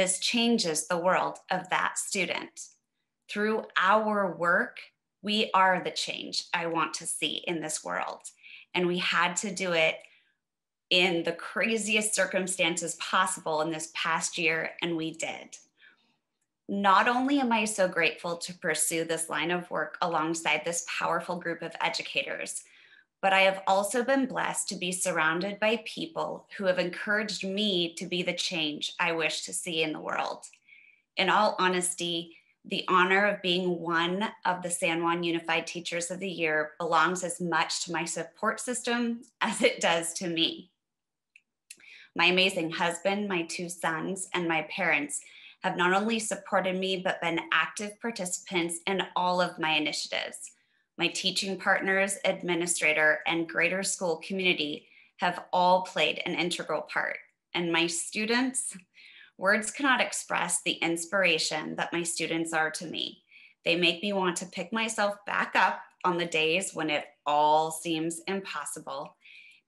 this changes the world of that student. Through our work, we are the change I want to see in this world. And we had to do it in the craziest circumstances possible in this past year, and we did. Not only am I so grateful to pursue this line of work alongside this powerful group of educators, but I have also been blessed to be surrounded by people who have encouraged me to be the change I wish to see in the world. In all honesty, the honor of being one of the San Juan Unified Teachers of the Year belongs as much to my support system as it does to me. My amazing husband, my two sons, and my parents have not only supported me, but been active participants in all of my initiatives. My teaching partners, administrator, and greater school community have all played an integral part. And my students, Words cannot express the inspiration that my students are to me. They make me want to pick myself back up on the days when it all seems impossible.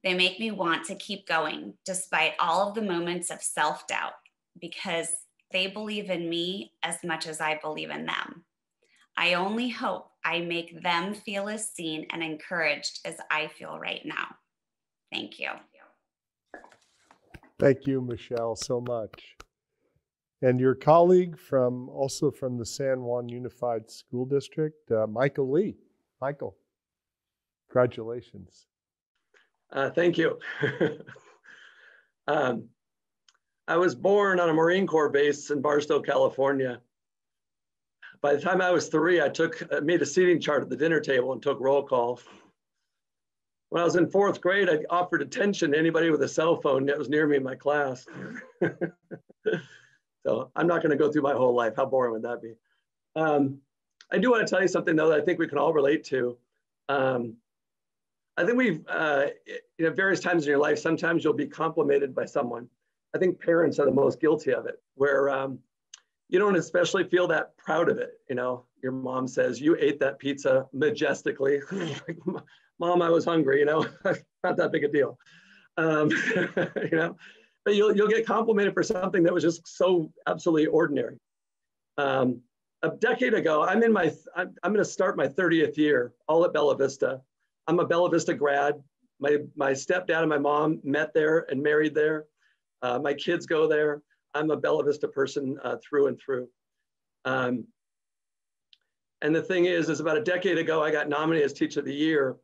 They make me want to keep going despite all of the moments of self doubt because they believe in me as much as I believe in them. I only hope I make them feel as seen and encouraged as I feel right now. Thank you. Thank you, Michelle, so much. And your colleague from also from the San Juan Unified School District, uh, Michael Lee. Michael, congratulations. Uh, thank you. um, I was born on a Marine Corps base in Barstow, California. By the time I was three, I took uh, made a seating chart at the dinner table and took roll call. When I was in fourth grade, I offered attention to anybody with a cell phone that was near me in my class. So I'm not going to go through my whole life. How boring would that be? Um, I do want to tell you something though that I think we can all relate to. Um, I think we've, uh, you know, various times in your life, sometimes you'll be complimented by someone. I think parents are the most guilty of it, where um, you don't especially feel that proud of it. You know, your mom says, you ate that pizza majestically. mom, I was hungry, you know, not that big a deal. Um, you know, but you'll, you'll get complimented for something that was just so absolutely ordinary. Um, a decade ago, I'm in my, I'm, I'm going to start my 30th year, all at Bella Vista. I'm a Bella Vista grad. My, my stepdad and my mom met there and married there. Uh, my kids go there. I'm a Bella Vista person uh, through and through. Um, and the thing is, is about a decade ago, I got nominated as Teacher of the Year.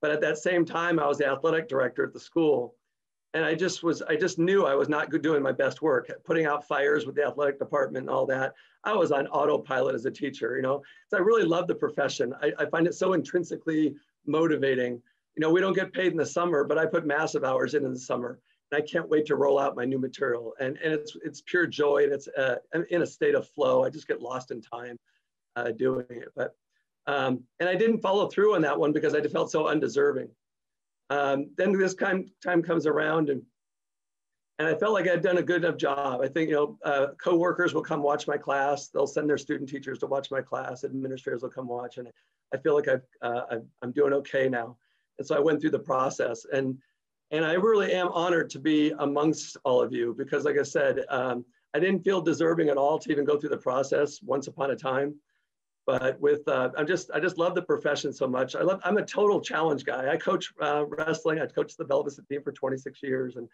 But at that same time, I was the athletic director at the school and I just was, I just knew I was not doing my best work, putting out fires with the athletic department and all that. I was on autopilot as a teacher, you know. So I really love the profession. I, I find it so intrinsically motivating. You know, we don't get paid in the summer, but I put massive hours in in the summer, and I can't wait to roll out my new material. And and it's it's pure joy, and it's uh, I'm in a state of flow. I just get lost in time uh, doing it. But um, and I didn't follow through on that one because I felt so undeserving. Um, then this time, time comes around and and I felt like I'd done a good enough job. I think, you know, uh, coworkers will come watch my class. They'll send their student teachers to watch my class. Administrators will come watch. And I feel like I've, uh, I'm doing okay now. And so I went through the process and, and I really am honored to be amongst all of you because like I said, um, I didn't feel deserving at all to even go through the process once upon a time. But with, uh, I'm just, I just love the profession so much. I love, I'm a total challenge guy. I coach uh, wrestling. I coached the Bella Vista team for 26 years and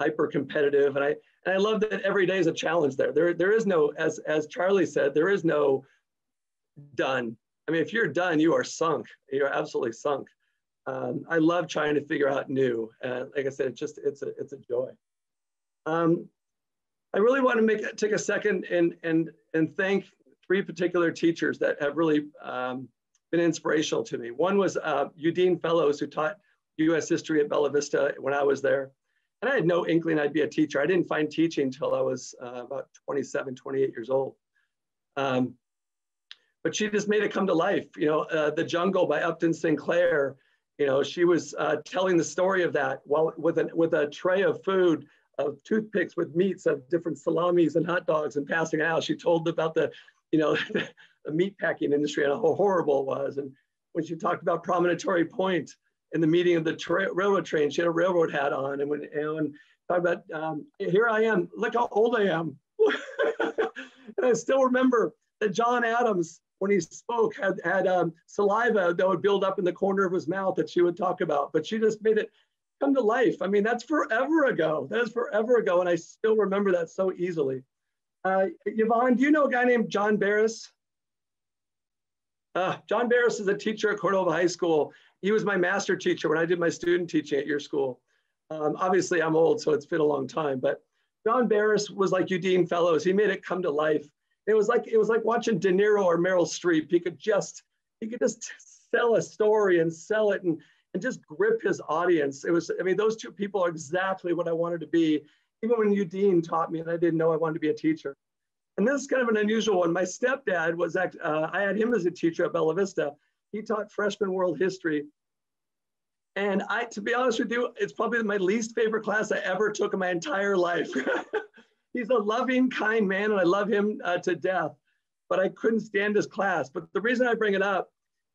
hyper competitive. And I, and I love that every day is a challenge there. There, there is no, as, as Charlie said, there is no done. I mean, if you're done, you are sunk. You're absolutely sunk. Um, I love trying to figure out new. And like I said, it's just, it's a, it's a joy. Um, I really want to make take a second and, and, and thank three particular teachers that have really um, been inspirational to me. One was uh, Udine Fellows, who taught US history at Bella Vista when I was there. And I had no inkling I'd be a teacher. I didn't find teaching until I was uh, about 27, 28 years old. Um, but she just made it come to life. You know, uh, The Jungle by Upton Sinclair, you know, she was uh, telling the story of that while with, an, with a tray of food, of toothpicks with meats of different salamis and hot dogs and passing out. She told about the, you know, the meat packing industry and how horrible it was. And when she talked about Promontory Point, in the meeting of the tra railroad train. She had a railroad hat on, and when and talked about um, here I am, look how old I am. and I still remember that John Adams, when he spoke, had had um, saliva that would build up in the corner of his mouth that she would talk about, but she just made it come to life. I mean, that's forever ago. That is forever ago, and I still remember that so easily. Uh, Yvonne, do you know a guy named John Barris? Uh, John Barris is a teacher at Cordova High School, he was my master teacher when I did my student teaching at your school. Um, obviously, I'm old, so it's been a long time. But John Barris was like Udine Fellows. He made it come to life. It was like it was like watching De Niro or Meryl Streep. He could just he could just sell a story and sell it and and just grip his audience. It was I mean those two people are exactly what I wanted to be. Even when Udine taught me, and I didn't know I wanted to be a teacher. And this is kind of an unusual one. My stepdad was uh, I had him as a teacher at Bella Vista he taught freshman world history. And I, to be honest with you, it's probably my least favorite class I ever took in my entire life. He's a loving, kind man, and I love him uh, to death. But I couldn't stand his class. But the reason I bring it up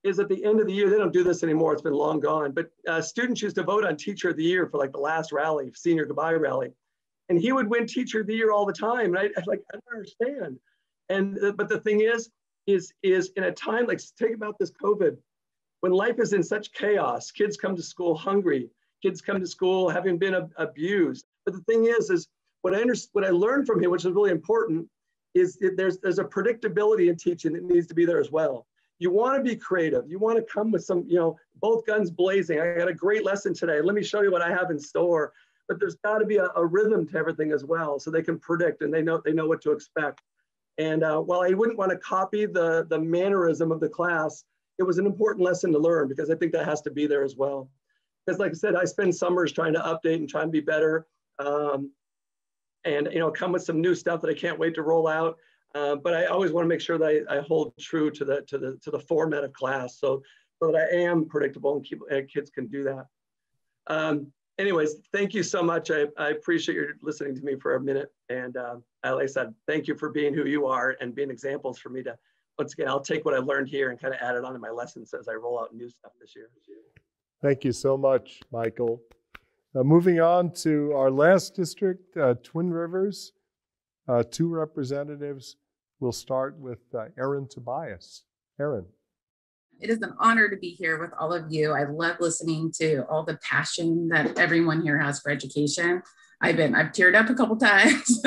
is at the end of the year, they don't do this anymore, it's been long gone, but uh, students used to vote on teacher of the year for like the last rally, senior goodbye rally. And he would win teacher of the year all the time. And I, I like, I don't understand. And, uh, but the thing is, is, is in a time like, think about this COVID, when life is in such chaos, kids come to school hungry, kids come to school having been ab abused. But the thing is, is what I understand, what I learned from him, which is really important, is there's, there's a predictability in teaching that needs to be there as well. You want to be creative. You want to come with some, you know, both guns blazing. I got a great lesson today. Let me show you what I have in store. But there's got to be a, a rhythm to everything as well, so they can predict and they know they know what to expect. And uh, while I wouldn't want to copy the, the mannerism of the class, it was an important lesson to learn because I think that has to be there as well. Because like I said, I spend summers trying to update and try and be better. Um, and you know, come with some new stuff that I can't wait to roll out. Uh, but I always want to make sure that I, I, hold true to the to the to the format of class, so so that I am predictable and keep, uh, kids can do that. Um, anyways, thank you so much. I, I appreciate you listening to me for a minute. And um, like I said, thank you for being who you are and being examples for me to, once again, I'll take what I learned here and kind of add it on to my lessons as I roll out new stuff this year. Thank you so much, Michael. Uh, moving on to our last district, uh, Twin Rivers, uh, two representatives. We'll start with uh, Erin Tobias. Erin. It is an honor to be here with all of you. I love listening to all the passion that everyone here has for education. I've been I've teared up a couple times.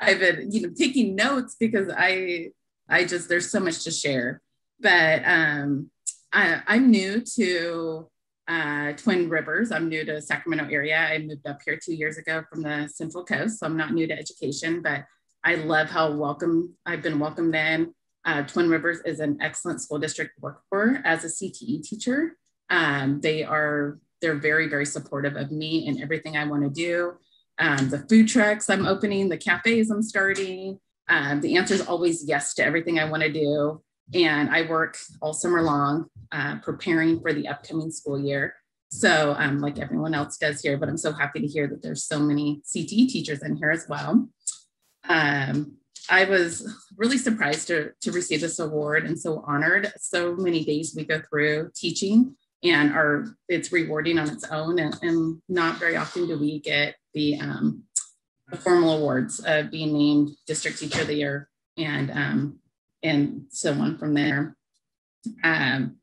I've been you know taking notes because I I just there's so much to share. But um, I, I'm new to uh, Twin Rivers. I'm new to Sacramento area. I moved up here two years ago from the Central Coast, so I'm not new to education. But I love how welcome I've been welcomed in. Uh, Twin Rivers is an excellent school district to work for as a CTE teacher. Um, they are they're very very supportive of me and everything I want to do. Um, the food trucks I'm opening, the cafes I'm starting. Um, the answer is always yes to everything I want to do. And I work all summer long uh, preparing for the upcoming school year. So, um, like everyone else does here, but I'm so happy to hear that there's so many CTE teachers in here as well. Um, I was really surprised to, to receive this award and so honored. So many days we go through teaching and are it's rewarding on its own and, and not very often do we get the, um, the formal awards of being named district teacher of the year and um, and so on from there. Um,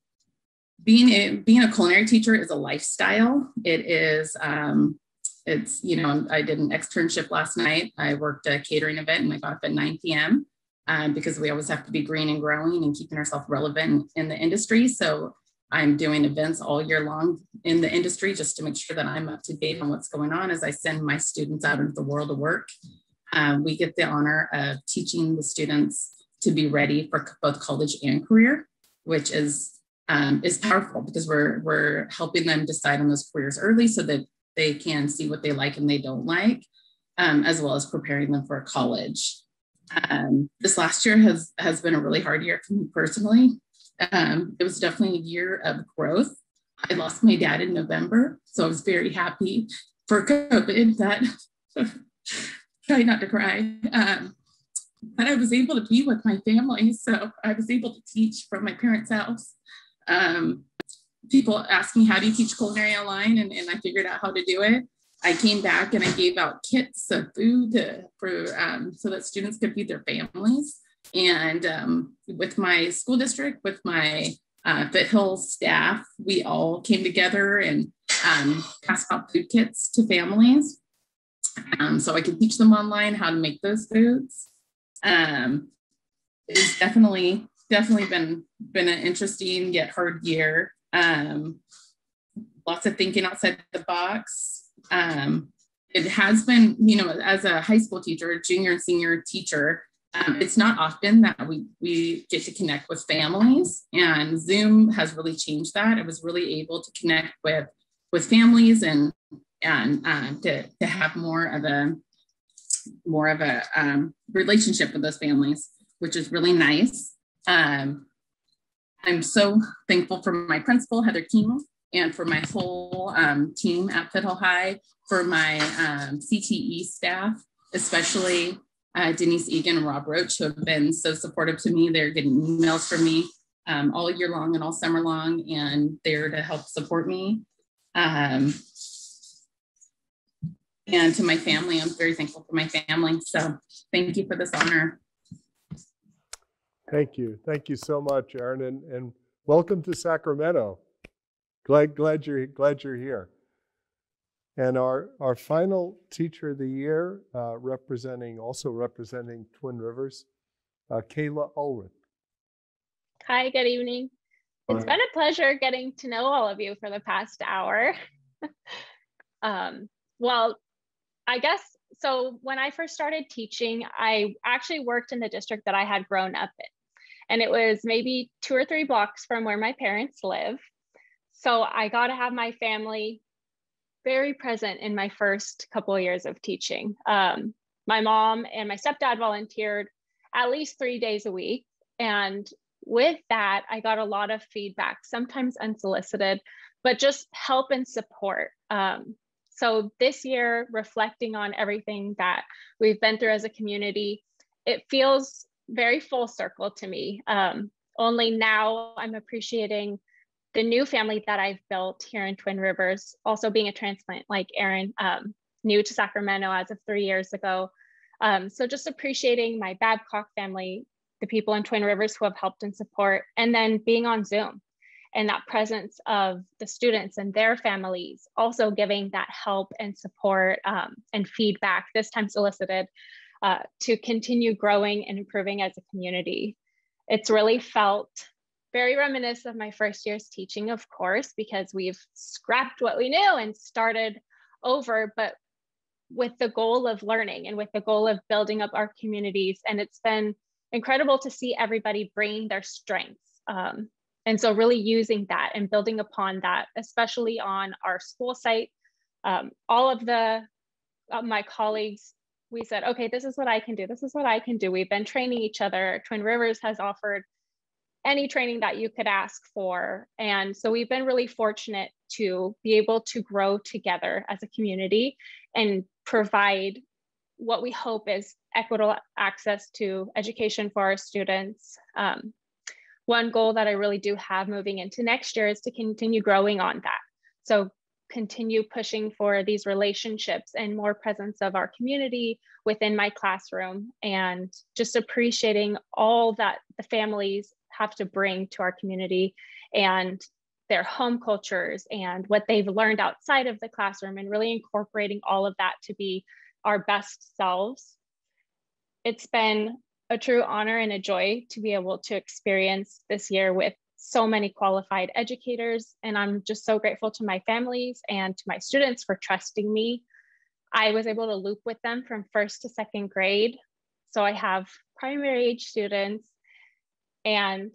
being a, being a culinary teacher is a lifestyle. It is um, it's you know I did an externship last night. I worked a catering event and I got up at 9 p.m. Um, because we always have to be green and growing and keeping ourselves relevant in the industry. So I'm doing events all year long in the industry just to make sure that I'm up to date on what's going on as I send my students out into the world of work. Um, we get the honor of teaching the students to be ready for both college and career, which is um, is powerful because we're we're helping them decide on those careers early so that they can see what they like and they don't like, um, as well as preparing them for college. Um, this last year has has been a really hard year for me personally. Um, it was definitely a year of growth. I lost my dad in November, so I was very happy for COVID that try not to cry. Um, but I was able to be with my family, so I was able to teach from my parents' house. Um, people ask me how do you teach culinary online, and, and I figured out how to do it. I came back and I gave out kits of food to, for um, so that students could feed their families. And um, with my school district, with my uh, Foothill staff, we all came together and um, passed out food kits to families. Um, so I could teach them online how to make those foods. Um, it's definitely definitely been been an interesting yet hard year. Um, lots of thinking outside the box. Um, it has been, you know, as a high school teacher, junior and senior teacher, um, it's not often that we, we get to connect with families and Zoom has really changed that. I was really able to connect with, with families and, and uh, to, to have more of a, more of a um, relationship with those families, which is really nice. Um, I'm so thankful for my principal, Heather King, and for my whole um, team at Foothill High, for my um, CTE staff, especially uh, Denise Egan and Rob Roach, who have been so supportive to me. They're getting emails from me um, all year long and all summer long, and they're to help support me. Um, and to my family, I'm very thankful for my family. So thank you for this honor. Thank you. Thank you so much, Erin, and, and welcome to Sacramento. Glad, glad you're glad you're here. And our, our final teacher of the year, uh, representing, also representing Twin Rivers, uh, Kayla Ulrich. Hi, good evening. It's been a pleasure getting to know all of you for the past hour. um, well, I guess so. When I first started teaching, I actually worked in the district that I had grown up in, and it was maybe two or three blocks from where my parents live. So I got to have my family very present in my first couple of years of teaching. Um, my mom and my stepdad volunteered at least three days a week. And with that, I got a lot of feedback, sometimes unsolicited, but just help and support. Um, so this year, reflecting on everything that we've been through as a community, it feels very full circle to me. Um, only now I'm appreciating the new family that I've built here in Twin Rivers, also being a transplant like Erin, um, new to Sacramento as of three years ago. Um, so just appreciating my Babcock family, the people in Twin Rivers who have helped and support, and then being on Zoom and that presence of the students and their families also giving that help and support um, and feedback, this time solicited, uh, to continue growing and improving as a community. It's really felt very reminiscent of my first year's teaching, of course, because we've scrapped what we knew and started over, but with the goal of learning and with the goal of building up our communities. And it's been incredible to see everybody bringing their strengths. Um, and so, really using that and building upon that, especially on our school site. Um, all of the uh, my colleagues, we said, okay, this is what I can do. This is what I can do. We've been training each other. Twin Rivers has offered any training that you could ask for. And so we've been really fortunate to be able to grow together as a community and provide what we hope is equitable access to education for our students. Um, one goal that I really do have moving into next year is to continue growing on that. So continue pushing for these relationships and more presence of our community within my classroom and just appreciating all that the families have to bring to our community and their home cultures and what they've learned outside of the classroom and really incorporating all of that to be our best selves. It's been a true honor and a joy to be able to experience this year with so many qualified educators. And I'm just so grateful to my families and to my students for trusting me. I was able to loop with them from first to second grade. So I have primary age students and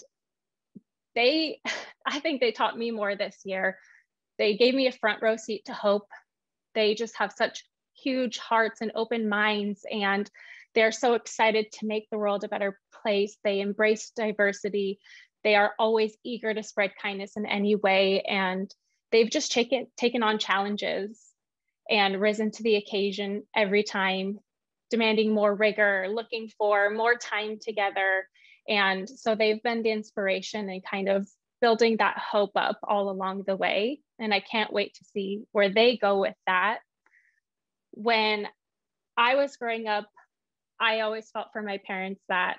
they, I think they taught me more this year. They gave me a front row seat to hope. They just have such huge hearts and open minds and they're so excited to make the world a better place. They embrace diversity. They are always eager to spread kindness in any way. And they've just taken, taken on challenges and risen to the occasion every time, demanding more rigor, looking for more time together. And so they've been the inspiration and kind of building that hope up all along the way. And I can't wait to see where they go with that. When I was growing up, I always felt for my parents that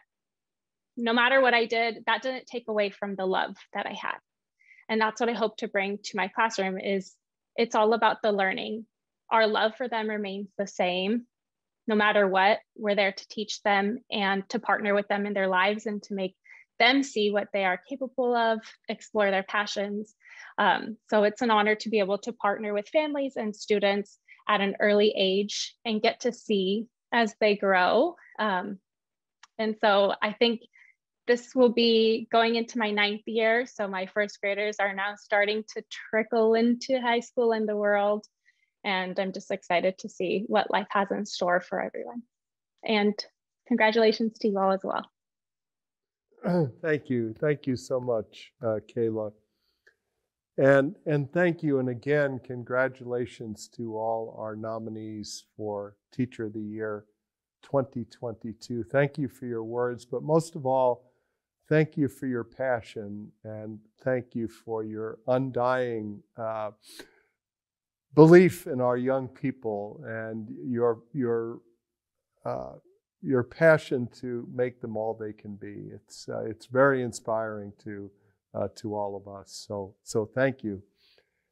no matter what I did, that didn't take away from the love that I had. And that's what I hope to bring to my classroom is it's all about the learning. Our love for them remains the same. No matter what, we're there to teach them and to partner with them in their lives and to make them see what they are capable of, explore their passions. Um, so it's an honor to be able to partner with families and students at an early age and get to see as they grow. Um, and so I think this will be going into my ninth year. So my first graders are now starting to trickle into high school in the world. And I'm just excited to see what life has in store for everyone. And congratulations to you all as well. Thank you. Thank you so much, uh, Kayla. And, and thank you. And again, congratulations to all our nominees for Teacher of the Year 2022. Thank you for your words, but most of all, thank you for your passion and thank you for your undying uh, belief in our young people and your your uh, your passion to make them all they can be. It's uh, it's very inspiring to uh, to all of us. So so thank you.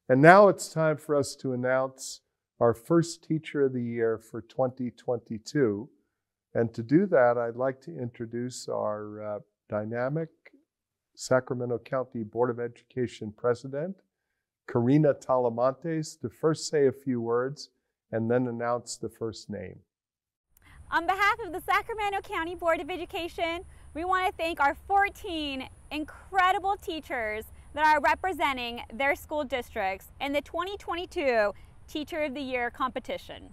And now it's time for us to announce our first Teacher of the Year for 2022. And to do that, I'd like to introduce our uh, dynamic Sacramento County Board of Education President, Karina Talamantes, to first say a few words and then announce the first name. On behalf of the Sacramento County Board of Education, we want to thank our 14 incredible teachers that are representing their school districts in the 2022 Teacher of the Year competition.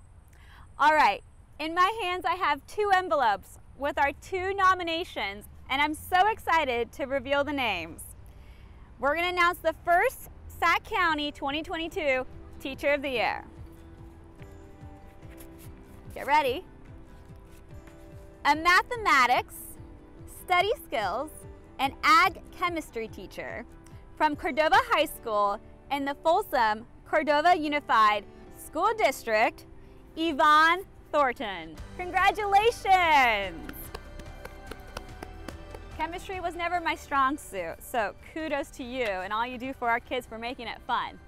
All right, in my hands I have two envelopes with our two nominations and I'm so excited to reveal the names. We're going to announce the first Sac County 2022 Teacher of the Year. Get ready. A mathematics, study skills, and ag chemistry teacher from Cordova High School in the Folsom Cordova Unified School District, Yvonne Thornton. Congratulations! Chemistry was never my strong suit, so kudos to you and all you do for our kids for making it fun.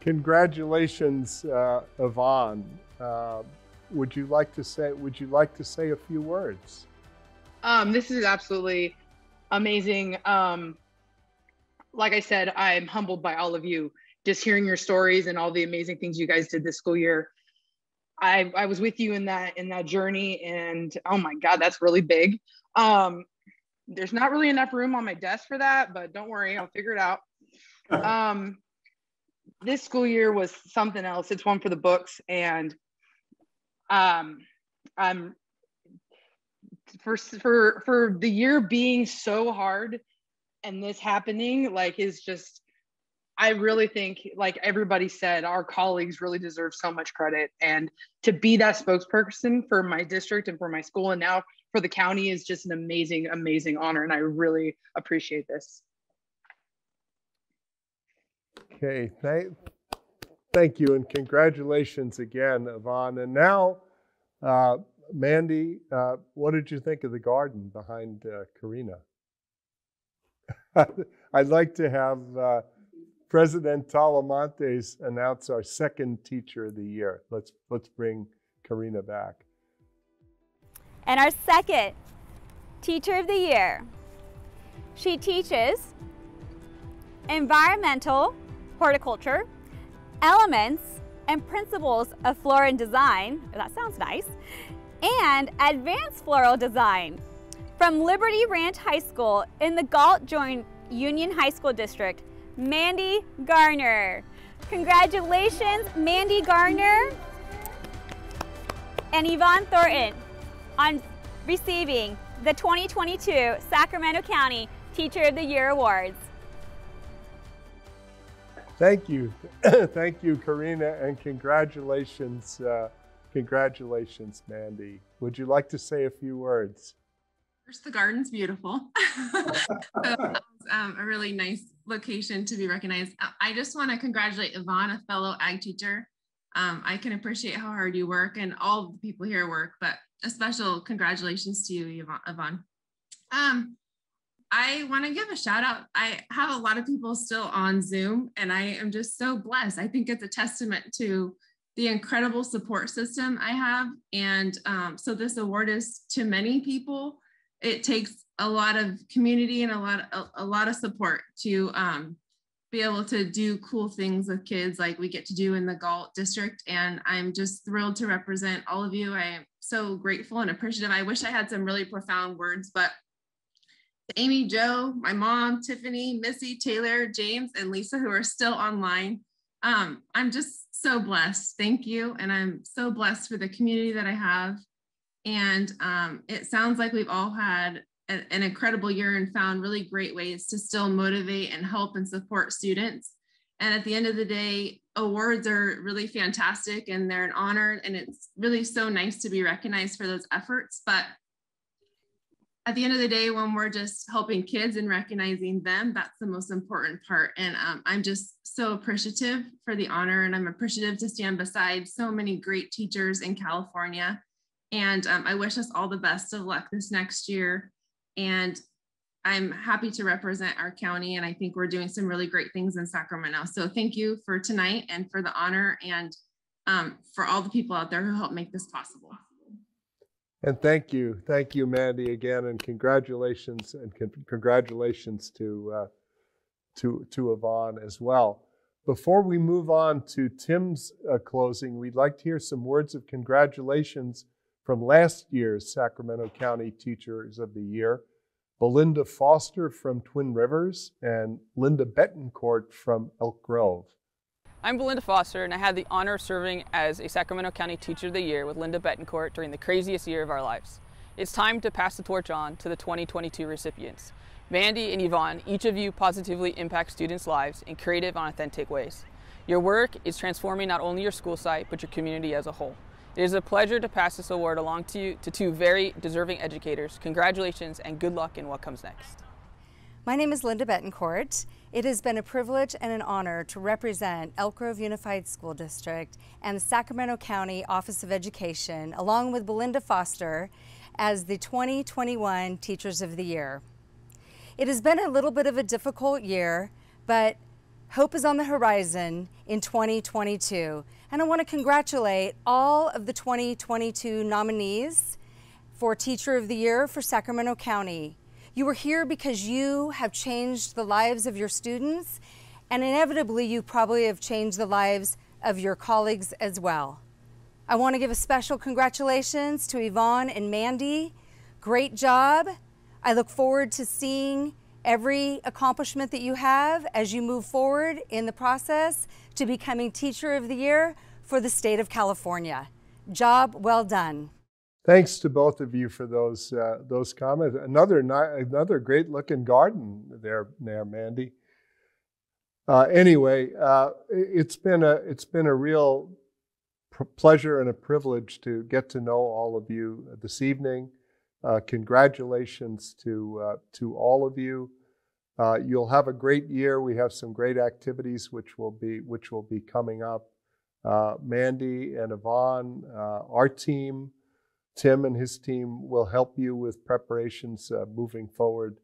Congratulations, uh, Yvonne. Uh, would you like to say Would you like to say a few words? Um, this is absolutely amazing. Um, like I said, I'm humbled by all of you. Just hearing your stories and all the amazing things you guys did this school year. I, I was with you in that in that journey, and oh my God, that's really big. Um, there's not really enough room on my desk for that, but don't worry, I'll figure it out. Um, this school year was something else. It's one for the books, and um, I'm for for for the year being so hard and this happening like is just I really think, like everybody said, our colleagues really deserve so much credit. And to be that spokesperson for my district and for my school and now for the county is just an amazing, amazing honor. And I really appreciate this. Okay, thank, you and congratulations again, Yvonne. And now, uh, Mandy, uh, what did you think of the garden behind uh, Karina? I'd like to have uh, President Talamantes announce our second Teacher of the Year. Let's, let's bring Karina back. And our second Teacher of the Year. She teaches environmental horticulture, elements and principles of flora and design, that sounds nice, and advanced floral design from Liberty Ranch High School in the Galt Joint Union High School District, Mandy Garner. Congratulations, Mandy Garner and Yvonne Thornton on receiving the 2022 Sacramento County Teacher of the Year Awards. Thank you. Thank you, Karina, and congratulations. Uh, congratulations, Mandy. Would you like to say a few words? First, the garden's beautiful. so um, a really nice location to be recognized. I just want to congratulate Yvonne, a fellow ag teacher. Um, I can appreciate how hard you work and all the people here work, but a special congratulations to you, Yvonne. Um, I want to give a shout out. I have a lot of people still on Zoom, and I am just so blessed. I think it's a testament to the incredible support system I have. And um, so this award is to many people. It takes a lot of community and a lot of, a, a lot of support to um, be able to do cool things with kids like we get to do in the Galt district. And I'm just thrilled to represent all of you. I am so grateful and appreciative. I wish I had some really profound words, but Amy, Joe, my mom, Tiffany, Missy, Taylor, James, and Lisa, who are still online. Um, I'm just so blessed. Thank you. And I'm so blessed for the community that I have. And um, it sounds like we've all had a, an incredible year and found really great ways to still motivate and help and support students. And at the end of the day, awards are really fantastic and they're an honor. And it's really so nice to be recognized for those efforts. But at the end of the day, when we're just helping kids and recognizing them, that's the most important part. And um, I'm just so appreciative for the honor, and I'm appreciative to stand beside so many great teachers in California. And um, I wish us all the best of luck this next year. And I'm happy to represent our county, and I think we're doing some really great things in Sacramento. So thank you for tonight and for the honor, and um, for all the people out there who helped make this possible. And thank you, thank you, Mandy, again, and congratulations, and con- congratulations to uh, to to Yvonne as well. Before we move on to Tim's uh, closing, we'd like to hear some words of congratulations from last year's Sacramento County Teachers of the Year, Belinda Foster from Twin Rivers and Linda Betancourt from Elk Grove. I'm Belinda Foster, and I had the honor of serving as a Sacramento County Teacher of the Year with Linda Betancourt during the craziest year of our lives. It's time to pass the torch on to the 2022 recipients. Mandy and Yvonne, each of you positively impact students' lives in creative and authentic ways. Your work is transforming not only your school site, but your community as a whole. It is a pleasure to pass this award along to you to two very deserving educators. Congratulations and good luck in what comes next. My name is Linda Betancourt, it has been a privilege and an honor to represent Elk Grove Unified School District and the Sacramento County Office of Education, along with Belinda Foster, as the 2021 Teachers of the Year. It has been a little bit of a difficult year, but hope is on the horizon in 2022. And I want to congratulate all of the 2022 nominees for Teacher of the Year for Sacramento County. You are here because you have changed the lives of your students, and inevitably, you probably have changed the lives of your colleagues as well. I want to give a special congratulations to Yvonne and Mandy. Great job. I look forward to seeing every accomplishment that you have as you move forward in the process to becoming Teacher of the Year for the state of California. Job well done. Thanks to both of you for those uh, those comments. Another another great looking garden there, there, Mandy. uh, anyway, uh, it's been a it's been a real pleasure and a privilege to get to know all of you this evening. Uh, congratulations to uh, to all of you. Uh, you'll have a great year. We have some great activities which will be which will be coming up. Mandy and Yvonne, our team, Tim and his team will help you with preparations moving forward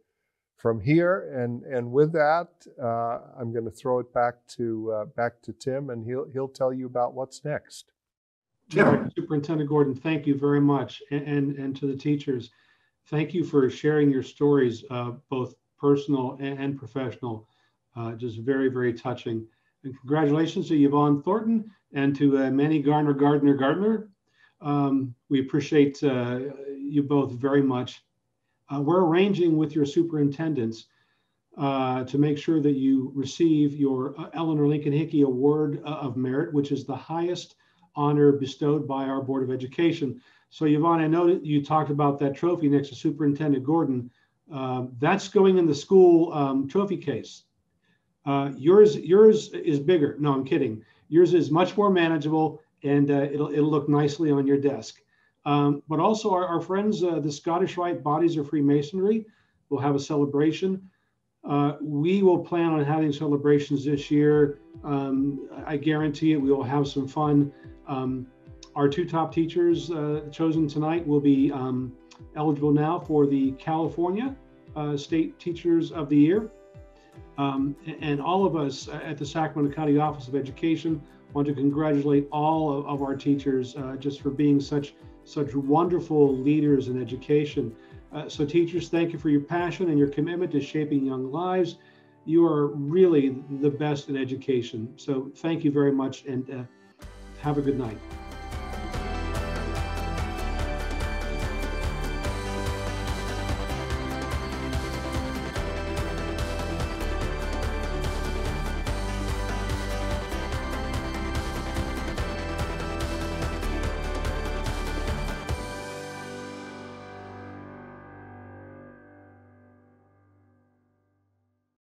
from here. And, and with that, uh, I'm going to throw it back to, uh, back to Tim, and he'll, he'll tell you about what's next. Tim. Superintendent Gordon, thank you very much. And, and, and to the teachers, thank you for sharing your stories, uh, both personal and, and professional. Uh, just very, very touching. And congratulations to Yvonne Thornton and to uh, Manny Garner Gardner Gardner. Um, we appreciate uh, you both very much. Uh, we're arranging with your superintendents uh, to make sure that you receive your uh, Eleanor Lincoln Hickey Award uh, of Merit, which is the highest honor bestowed by our Board of Education. So Yvonne, I know that you talked about that trophy next to Superintendent Gordon. Um, that's going in the school um, trophy case. Uh, yours, yours is bigger. No, I'm kidding. Yours is much more manageable, and uh, it'll it'll look nicely on your desk. Um, but also our, our friends, uh, the Scottish Rite Bodies of Freemasonry, will have a celebration. Uh, we will plan on having celebrations this year. Um, I guarantee it, we will have some fun. Um, our two top teachers uh, chosen tonight will be um, eligible now for the California uh, State Teachers of the Year. Um, and all of us at the Sacramento County Office of Education want to congratulate all of, our teachers uh, just for being such such wonderful leaders in education. Uh, so, teachers, thank you for your passion and your commitment to shaping young lives. You are really the best in education. So, thank you very much and uh, have a good night.